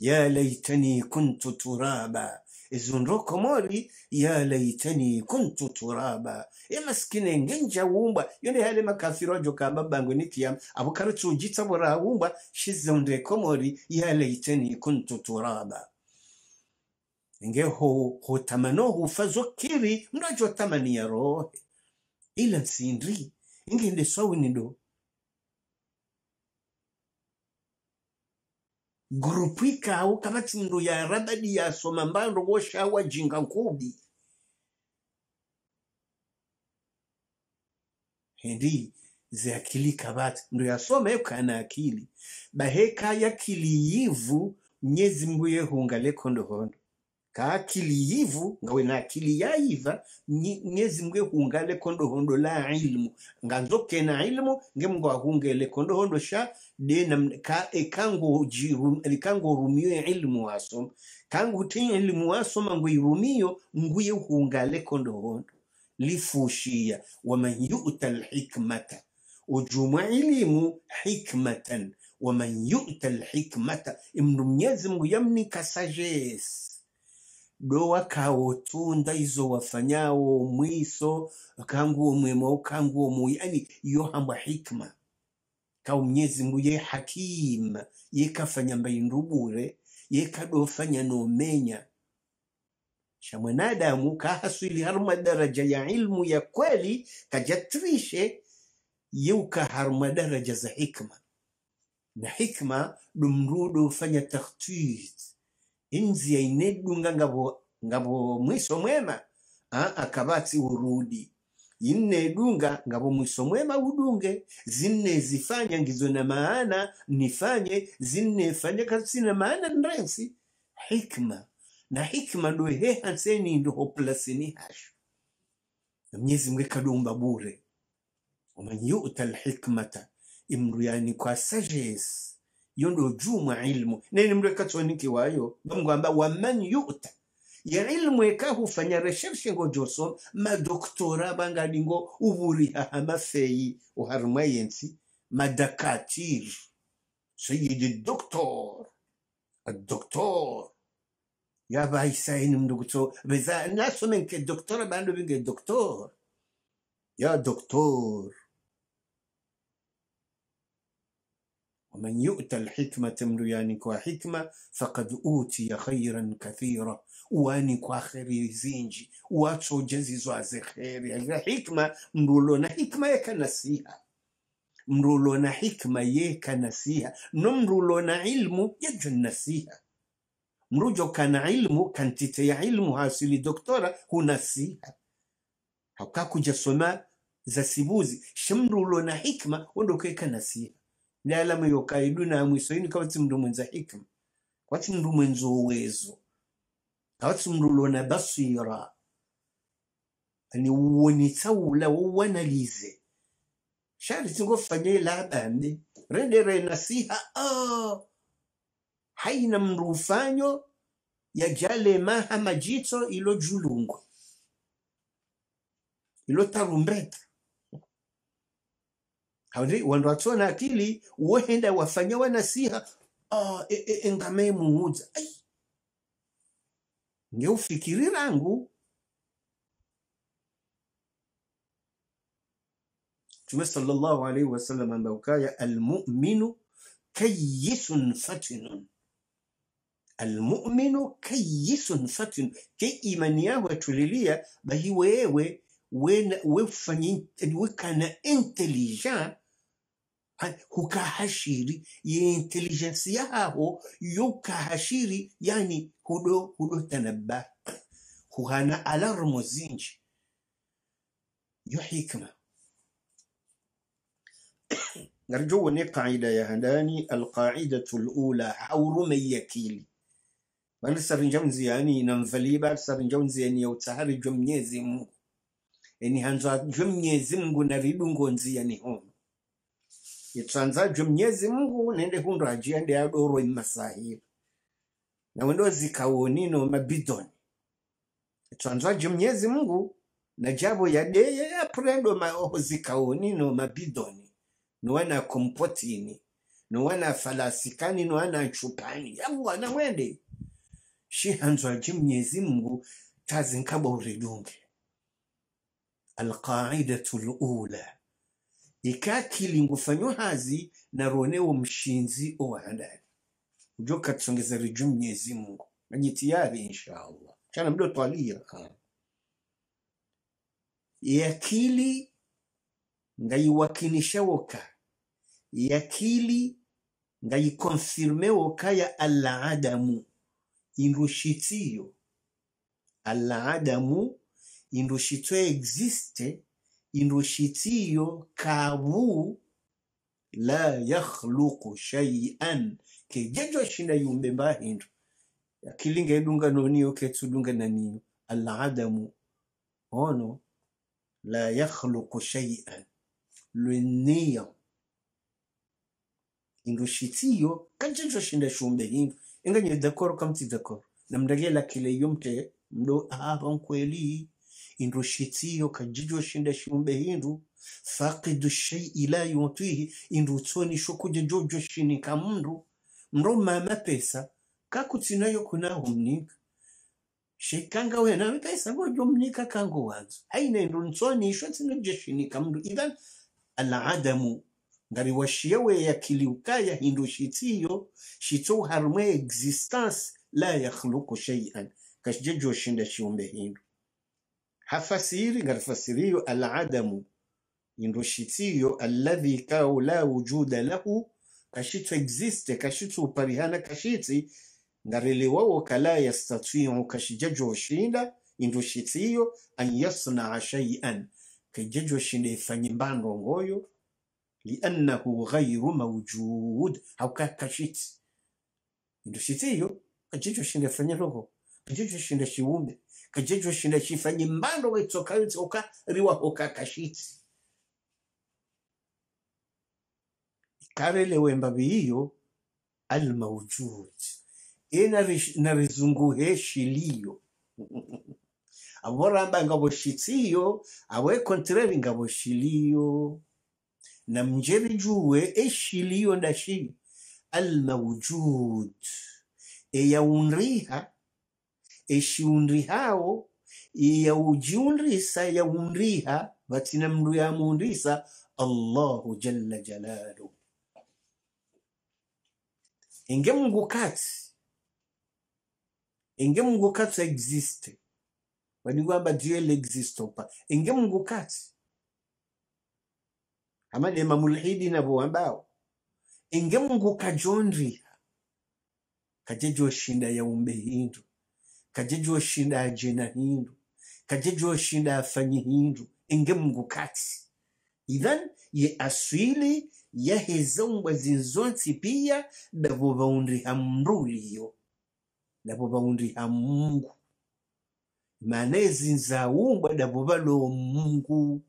ya laitani kuntu turaba. Izunro komori ya laitani kuntu turaba. E maskine ngenja wumba. Yone hale makafiro joka kamba bango nikiyam abukara tujitsa bora wumba. Shizonde komori ya laitani kuntu turaba. Nge ho ho tamano hu fazokiri mrajo tamani ya rohe. Ila nsindri ingende sawini do grupu ikawo kabati mndu ya rabadi ya soma mbando woshawa jinga nkubi. Hendi ze akili kabati mndu yasoma kana akili. Baheka yakili yivu nyezi mbuye hungale kondo hondo ka akili yivu ngawe na akili yaiva Mnye- mge mbuye hungale kondo hondo la ilmu. Nganzoke na ilmu nge mgo ahungele kondo hondo sha de nam ka e kango jirum kango rumio ilmu wasom kango tin ilmu waso ngo irumio nguye hungale kondo hondo. Lifushia waman yu'ta alhikmata. Ujuma ilimu hikmatan. Waman yu'ta alhikmata. Imnu mnyezi mgu yamni sagesse dowa kawotunda izo wafanyao mwiso kanguo mwema kanguo muyi yani iyo hamba hikma. Kawo mnyezi mungu ye hakim yekafanya mbaindubure ye kadofanya nomenya sha mwanadamu kahaswili haruma daraja ya ilmu ya kweli kajatrishe yeuka haruma daraja za hikma. Na hikma dumrudo fanya takhtit inzi yainedunga ngabo ngabo mwiso mwema a akabati urudi. Yinedunga ngabo mwiso mwema udunge zinne zifanya ngizo na maana nifanye zinne fanya kasina maana nrensi. Hikma na hikma ndo he hanseni ndo hoplasini hashu. Na mnyezi mweka kadumba bure. Waman yu'ta alhikmata imruyani kwa sagesse yondo jumwa ilmu. Nene mreka choniki wayo bamgamba waman yuta. Ya ilmu ekahufanya recherche ngo joson madoktora bangadi ngo uburiha hamafeyi uharuma yensi madakatir sayidi doktor. Adoktor yaba isaini mndugutso beza nasomenke doktora bandu binge doktor. Ya doktor. waman yuta lhikmata, mluyanikwa hikma fakad utiya khairan kathira uwanikwa kheri zinji uwatsojezizwa ze kheri alira hikma mrulona hikma yekanasiha mrulona hikma yekanasiha no mrulona ilmu yejonasiha mrujo kana ilmu kantiteya ilmu hasili doktora hunasiha haukakuja soma za sibuzi shimrulona hikma ondokeka nasiha lalamu yokaiduna mwisoini kawati mndu mwenza hikma kwati mndu mwenza uwezo. Kawati mrulona basira ani uwonitsaula wowanalize shari tingofanye labambe rendere nasiha oh. haina mrufanyo ya jale maha majito ilo julungu ilo tarumbeta wandu watsona akili wenda wafanya wanasiha. Oh, e, e, engame muudza ngeufikiri rangu. Mtume sallallahu alaihi wasallam ambaukaya almuminu kayisun fatinun. Almuminu kayisun fatinun. Ke imani yaho atulilia bahi wewe wefanye wekana intelligent hukahashiri yeintelijensi yaho yokahashiri yani hudo hudo tanabba huhana alarmu zinji. Yo hikma. نرجو وني قاعدة يا هداني القاعدة الأولى حور ميكيلي من سرنجون زياني ننفلي بعد سرنجون زياني يوتهر جمنيزي مو يعني هنزات جمنيزي مو نريبون زياني هون hanzo mnyezi nyezi mungu nende ndi adoro imasahiri na wendo zikaonino mabidoni. Yitsanza mnyezi mungu na jabo yadeye deye ya prendo ma oho zikawoni mabidoni. Nuwana kompotini nowana falasikani nowana chupani yawa na wende. Jimnyezi mungu tazinkaba uridunge alqaidatu lula ikakili ngufanywa hazi na ronewo mshinzi owahandani ujo katsongeza riju mnyezi mungu. Insha inshallah. Chana mdo twalia. Yakili ngayiwakinisha woka. Yakili ngayikonfirme woka ya alaadamu indushitiyo alaadamu indushito existe indushitiyo kavu la yakhluqu shay'an. Kejejo shina yumbe mbahindu akilinga edunga noniyo ketsudunga naniyo aladamu ono la yakhluqu shay'an. Le néant indushitiyo kajejo shinda shumbe hindu inganye dakoro kamti dakoro namndagela kile yumte mdo ahava kweli indushitiyo kajijo shinda shumbe hindu faqidu shay'i la yutihi indu tsoni shokuja jojo shinika mndu mro mama pesa kakutsinayo kuna humnika shekanga wena pesa gojo mnika kango wanzo haina indu ntsoni isho tsinoje shinika mndu idhan aladamu ngari washiyewe yakiliukaya hindu shitiyo shito harmwe existence la yakhluqu shay'an kashjejo shinda shiumbe hindu hafasiri ngari fasiriyo aladamu hindu shitiyo alladhi kao la wujuda lahu kashitu existe kashitu uparihana kashiti ngarelewawo kala yastatiu kashijajo shinda hindu shitiyo an yasnaa shay'an kajajo shinda ifanye mbando ngoyo liannahu ghairu mawjud haukakashiti indushitiyo kajejo shinda fanye roho kajejo shinda shina shinda shifanye mbando wetsoka wetsoka riwa hokakashiti karele wemba hiyo almawjud ina rish- na rizunguhe shiliyo. Awe kontrari ngabo shiliyo. Na mjeri juwe eshiliyo e ya eyaunriha eshiunrihao eyaujiunrisa yaunriha vatina mndu yamuunrisa allahu jalla jalalu. Enge mungu kati enge mungu kati existe. Vanigwamba dieu il existe pa enge mungu kati. Amadema mulhidi navo ambao enge mungu kajondriha kajejoshinda yaumbe hindu kajejoshinda ajena hindu. Kajejoshinda afanyi hindu. Enge mungu kati. Idhan ye aswili yahezaumbwa zinzonsi pia davo vaundriha mnduliyo davo vaundriha mungu. Maana ezinzaumbwa davo valo mungu.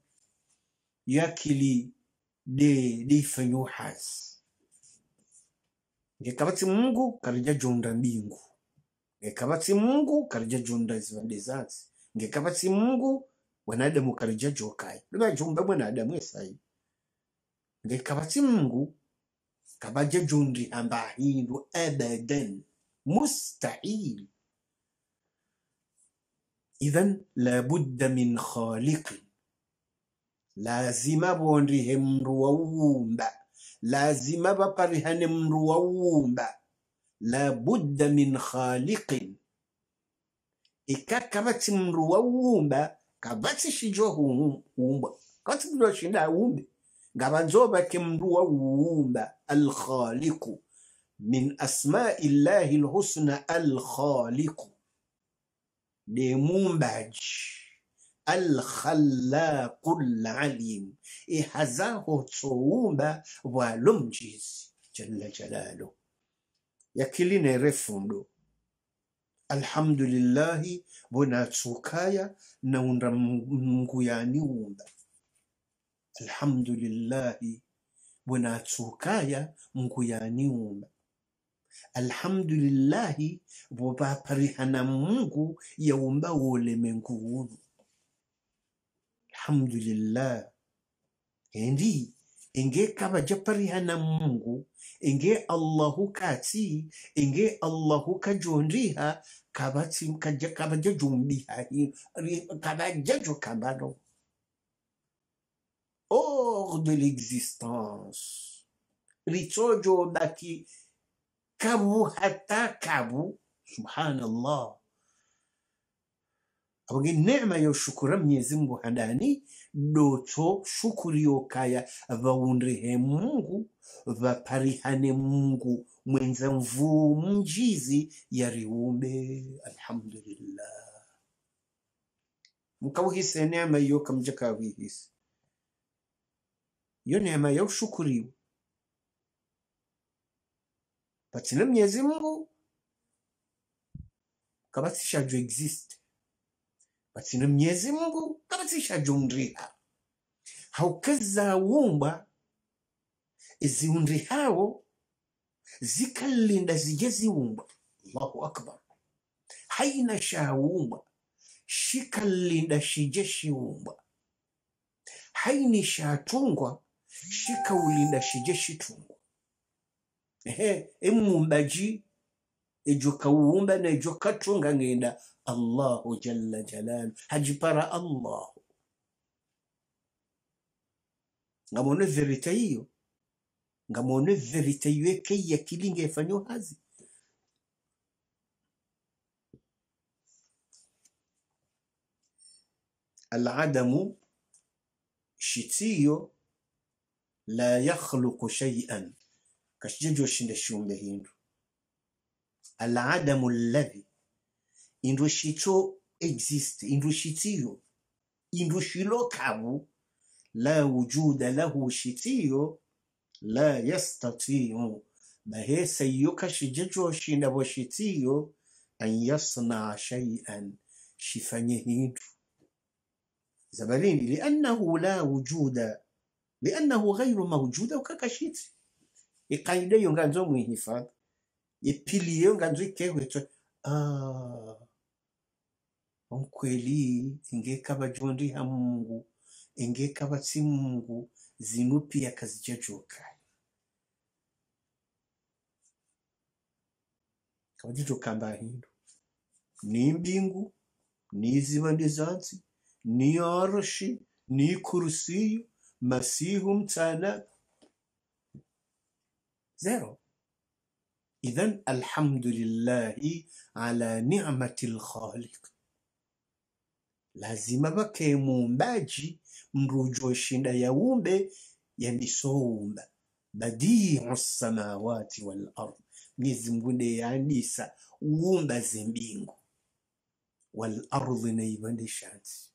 Yakili de deifanyo hazi. Ngekavatsi mungu karija jonda mbingu ngekavatsi mungu karija junda zivande zazi ngekavatsi mungu wanadamu karija jokai luvajumba mwanadamu esai ngekabati mungu kabaja jundi amba hindu abadan mustahil. Idhan labudda min khaliqin. Lazima bondihe mndu wauwumba lazima baparihane mndu wauwumba labudda min khaliqin ika kabati mndu wauwumba kabati shijo huumba kabati mndu washinda aumbe ngabanzoba ke mndu wauwumba alkhaliqu min asmai llahi lhusna alkhaliqu de mumbaji alkhallaqu lalim ihazaho tsoumba bwalo mjizi jalla jalalu yakiline refundo alhamdulillahi bonatsukaya naunda mungu yani unda alhamdulillahi bonatsukaya mungu yani umba alhamdulillahi bobaparihana mungu yaumba ulemengu unu alhamdulillah. Endi inge kaba japariha na mungu inge allahu kati inge allahu kajondriha kabati kabaja kaba jajo jokambano hors de l'existence Ritojo baki kabu hata kabu subhanallah abage neema yo shukura mnyezi mungu handani doto shukurio kaya vaundrihe mungu vaparihane mungu mwenza mvuu mjizi yariumbe alhamdulillah. Mkauhise neema iyo kamja kawihise iyo neema ya ushukuriwa patina mnyezi mungu kabatishajo exist patina mnyezi mungu kabatishajo ndriha haukazawumba iziundi hawo zikalinda zije ziwumba allahu akbar. Haina shawumba shikalinda shije shiwumba haini shatungwa shikaulinda shije shitungwa ehe emumbaji ejo na ejo katunga ngenda allahu jalla jalalu hajipara allahu ngamone verite hiyo ngamone verite hiyo eke yakilinga efanyo hazi aladamu shitiyo la yakhluqu shay'an. Kashije shinda shumbe hindu. Aladamu kabu la wujuda lahu shitiyo la yastati'u bahesa iyo kashije shinda bo shitiyo an yasna shay'an shifanye hindu. Zabalini liannahu la wujuda. Liannahu ghairu mawjuda ukakashiti ikaida iyo nganzo mwihifadhi ipili iyo nganzo ikehwetwe ah onkweli ingekaba jondi ha mungu ingekaba si mungu zinupia pia kazijajoka kabajijoka mbahindu ni mbingu ni ziba ndizansi ni oroshi ni kurusiyu masihu mtana zero. Idhan alhamdulillahi ala ni'mati lkhaliq lazima vakee muumbaji mrujo shinda yaumbe yandisoumba badiu samawati wal ard. Mwenyezi mungu nde yandisa uumba zembingu wal ardhi shansi.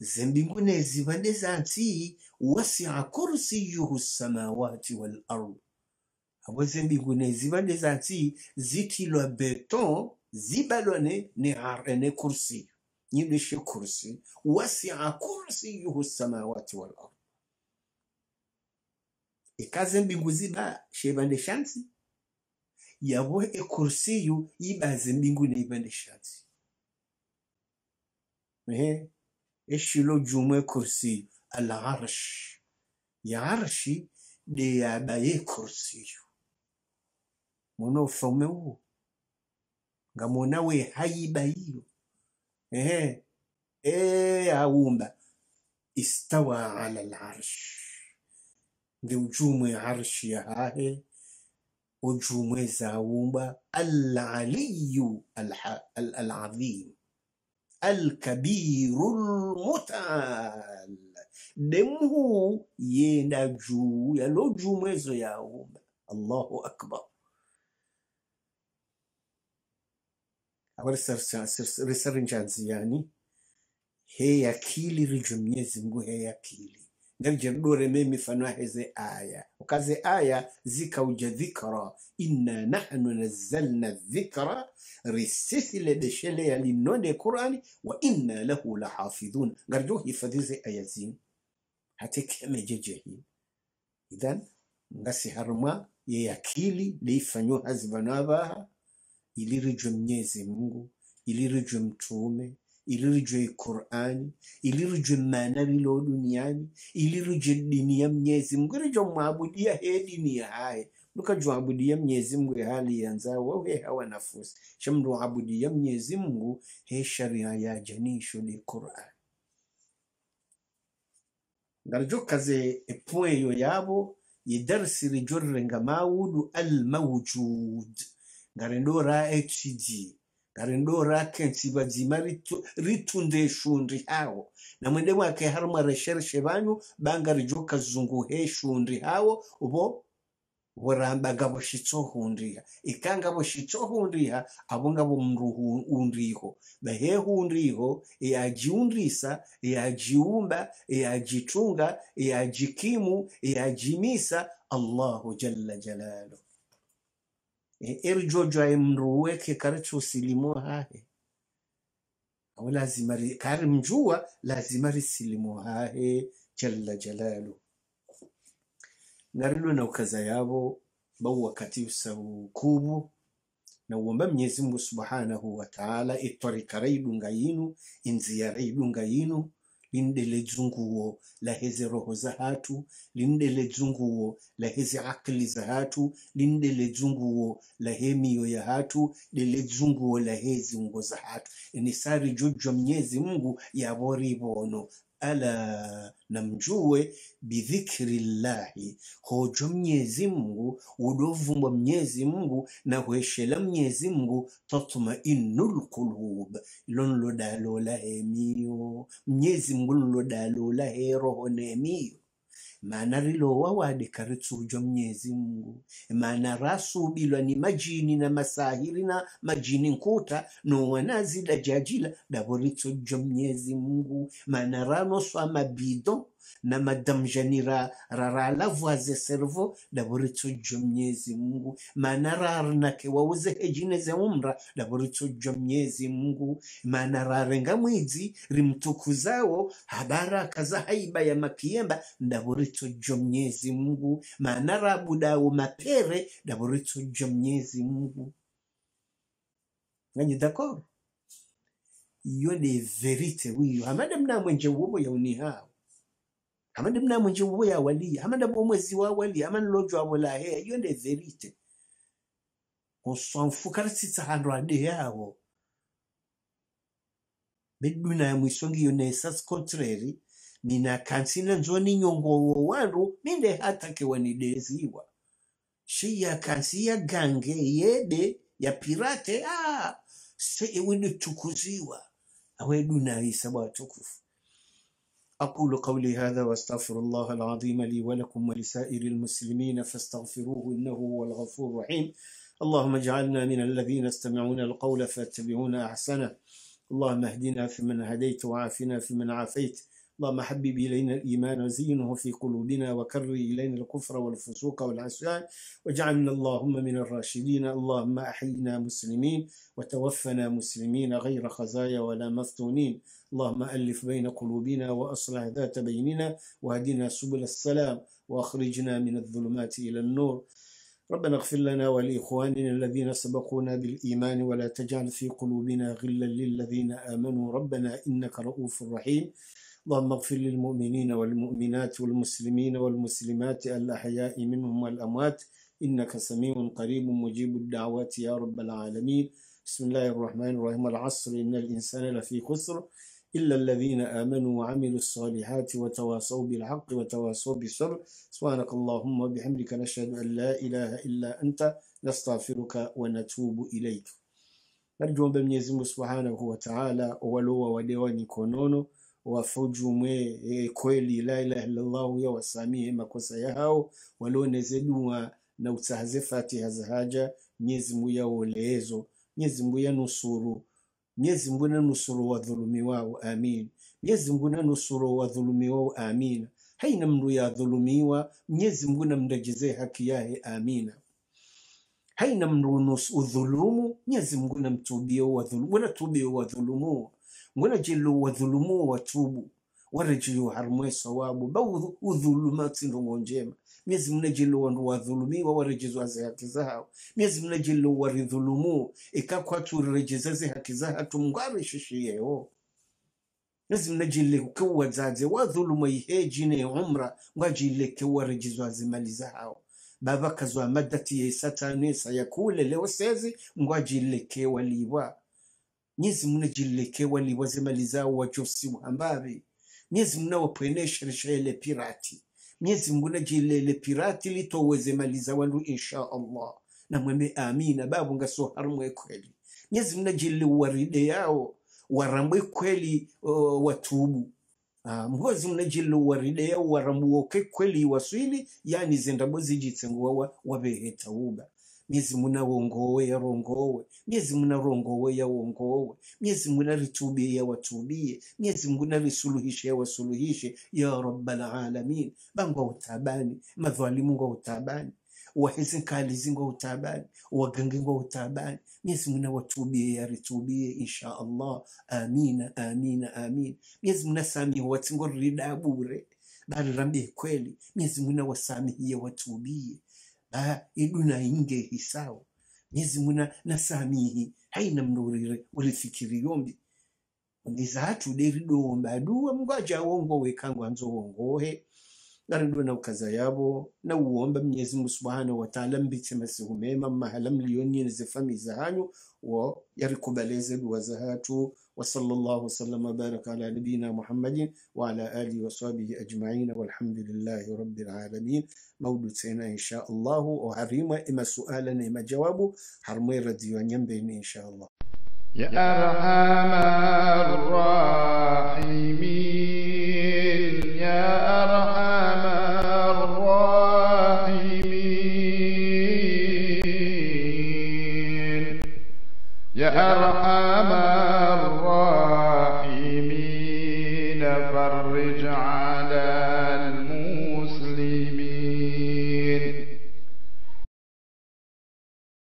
Zembingu nezibande zansi wasia kursiyuhu samawati wal ard. Abo zembingu nezibande zansi zitilwa beton zibelone ni arene kursi. Yidishe kursi. Wasia kursi yuhu samawati wal ard. E Ikaze mbingu ziba shebande shansi yabo ekursiyu yibaze mbingu neibande shansi ehe eshilo jume kursiyu al arsh. Ya arshi de yabaye kursiyu muno fome huo ngamona we haiba hiyo ehe e aumba istawa ala larsh ndi ujumwe arshi ya hahe ujumwe zaumba alaliyu alazim alkabiru lmutaal demhu yenda juu yalo jumwezo yaumba allahu risarinjanziyani he akili rijo mnyezi mngu he akili ngarije me mifano heze aya. Ukaze aya zikauja dhikra. Inna nahnu nazzalna dhikra. Risisile deshele ya linode qurani. Wa inna lahu lahafidhun. Ngarjo hifadhize aya zin hate kemejeje hi idhan ngasi harma ye akili leifanyo hazivanabaha ilirijwe mnyezi mungu ilirijwe mtume ilirijwe qurani ilirijwe mana lilo duniani ilirijwe dini ya mnyezi mungu. Ilijo mwabudia he dini ya haye lukajwabudia mnyezi mungu hali yanza wawe hawa nafusi shamdu abudia mnyezi mungu he sharia ya janisho qurani. Ngarjo kaze epoeyo yabo yidarsi rijorrenga mawudu almawjud ngarindo ra hd ngarindo ra kensi bazima ritunde shundi hawo. Na mwende mwake harumwa resherche banyu zungu he shundi hawo ubo buramba bushitsohundiha ikanga bushitsohundiha abo ngabo mndu hu- undiho bahe hundiho yajiundisa yajiumba yajitunga yajikimu yajimisa allahu jalla jalalu irjojo jojo ae mruweke karitu silimo hahe. Au lazima ri- kari mjua lazima risilimo hahe. Jalla jalalu. Ngarido na ukaza yabo bau wakati usau kubu. Na uomba Mwenyezi Mungu Subhanahu wa Ta'ala itwarika raidunga yinu raidunga yinu lindele dzunguwo la hezi roho za hatu lindele dzunguwo la hezi akili za hatu lindele dzunguwo la hemiyo ya hatu lile dzunguwo la hezi ngo za hatu inisari jojo mnyezi Mungu yabori bono na mjue bidhikri llahi hojo mnyezi mngu udovumbwa mnyezi mngu na hweshela mnyezi mngu tatmainu lqulub ilo nlodalola hemiyo mnyezi mngu nlodalola heroho nemiyo maana rilowa wadika ritsujo mnyezi Mungu. Maana rasubilwa ni majini na masahiri na majini nkuta no wanazida jajila davo ritsujo Mwenyezi Mungu. Maana ranoswa mabido na madamjani ra voze servo da buritu Mwenyezi Mungu. Maana rarnake wauze hejine ze umra da buritu Mwenyezi Mungu. Maana rarenga mwizi rimtukuzao habaraka za haiba ya makiemba da buritu Mwenyezi Mungu. Maana rabudawo mapere buritu Mwenyezi Mungu. Nganyi d'accord iyo ni verite wiyo hamada mnamwenje wubo ya unihao mna mnamwenje uwo ya wali? Hamada mwezi wa wali? Hamada lojo amola he iyo ni verite on s'en fout kala sitsa hando ade yawo beduna ya mwisongi yo ne sas contrary mina kansina nzoni nyongowo wandu minde hatake wanideziwa shiya kansi ya gange yede ya pirate ah se iwini tukuziwa. Aweduna isa watukufu أقول قولي هذا وأستغفر الله العظيم لي ولكم ولسائر المسلمين فاستغفروه إنه هو الغفور الرحيم. اللهم اجعلنا من الذين يستمعون القول فيتبعون أحسنه. اللهم اهدنا فيمن هديت وعافنا فيمن عافيت. اللهم حبب إلينا الإيمان وزينه في قلوبنا وكره إلينا الكفر والفسوق والعصيان واجعلنا اللهم من الراشدين. اللهم أحينا مسلمين وتوفنا مسلمين غير خزايا ولا مفتونين. اللهم ألف بين قلوبنا وأصلح ذات بيننا واهدنا سبل السلام وأخرجنا من الظلمات إلى النور. ربنا اغفر لنا ولإخواننا الذين سبقونا بالإيمان ولا تجعل في قلوبنا غلا للذين آمنوا. ربنا إنك رؤوف رحيم. اللهم اغفر للمؤمنين والمؤمنات والمسلمين والمسلمات الأحياء منهم والأموات. إنك سميع قريب مجيب الدعوات يا رب العالمين. بسم الله الرحمن الرحيم. العصر. إن الإنسان لفي خسر إلا الذين آمنوا وعملوا الصالحات وتواصوا بالحق وتواصوا بالصبر. سبحانك اللهم وبحمدك نشهد أن لا إله إلا أنت. نستغفرك ونتوب إليك. نرجو Mungu Subhanahu wa Ta'ala walowa wadewani konono wafujumwe e, kweli la ilaha illallah ya wasamie makosa yao walioneze dua na utahaze fatiha za haja Mwenyezi Mungu yaolezo Mwenyezi Mungu yanusuru Mwenyezi Mungu nanusuru wadhulumi wao amin. Mwenyezi Mungu nanusuru wadhulumi wao amina haina mndu yadhulumiwa Mwenyezi Mungu namrejezee haki yahe amina haina mrunus udhulumu Mwenyezi Mungu namtubie wadhulumu wala tubie wadhulumu wala jelo wadhulumu watubu. Warejiyo harmwe sawabu. Ba udhuluma udhulumati ndongo njema. Mwenyezi Mungu jillu wandu wadhulumiwa warejezwa za haki zao miezi Mungu jelo waridhulumu ikakwa turejezeze haki zao tumngware shishiyeo lazim najille ke wazaze wadhuluma ihejine umra ngwajille ke warejezwa zimali zao baba kazwa madati ya satani sayakule leo sezi ngwajile ke waliwa nyezi muna jilekewa ke waliwa zimali zao wajosi wambavi nyezi muna wapwenesheresha ile pirati. Nyezi muna jille ile pirati litoweze mali za wandu insha Allah. Na mweme amina babu nga soharumwe kweli. Nyezi muna jile waride yao warambwe kweli watubu. Mwazi mhozi jile waride yao warambuoke kweli waswili yani zendabo zijitsenguwa wa, wabeheta uba miezi muna wongowe ya yarongowe miezi muna rongowe yawongowe miezi muna ritubie yawatubie miezi muna risuluhishe yawasuluhishe ya rabbal alamin. Bangwa utabani. Madhalimu wa utabani. Wahizinkalizi wa utabani. Wagangi wa utabani. Miezi muna watubie yaritubie insha allah. Amina amina amina. Miezi mnasamihi watsingorida ridabure. Bari rambie kweli. Miezi muna wasamihie watubie iduna inge hisao. Nyezi muna nasamihi haina mnurire ulifikiri yombi. Ndizatu deridomba aduwa mngwaja wongo wekangu anzo wongohe ngarindo na ukaza yabo na uomba mnyezi Mungu Subhanahu wa Ta'ala mbitse masihu mema mahala mlionye zifami zahanyu wa yarikubaleze dua zahatu وصلى الله وسلم وبارك على نبينا محمد وعلى آله وصحبه أجمعين والحمد لله رب العالمين. مولود سينا إن شاء الله وعريمة إما سؤالا إما جواب. حرمي رديوان ينبين إن شاء الله. يا أرحم الراحمين.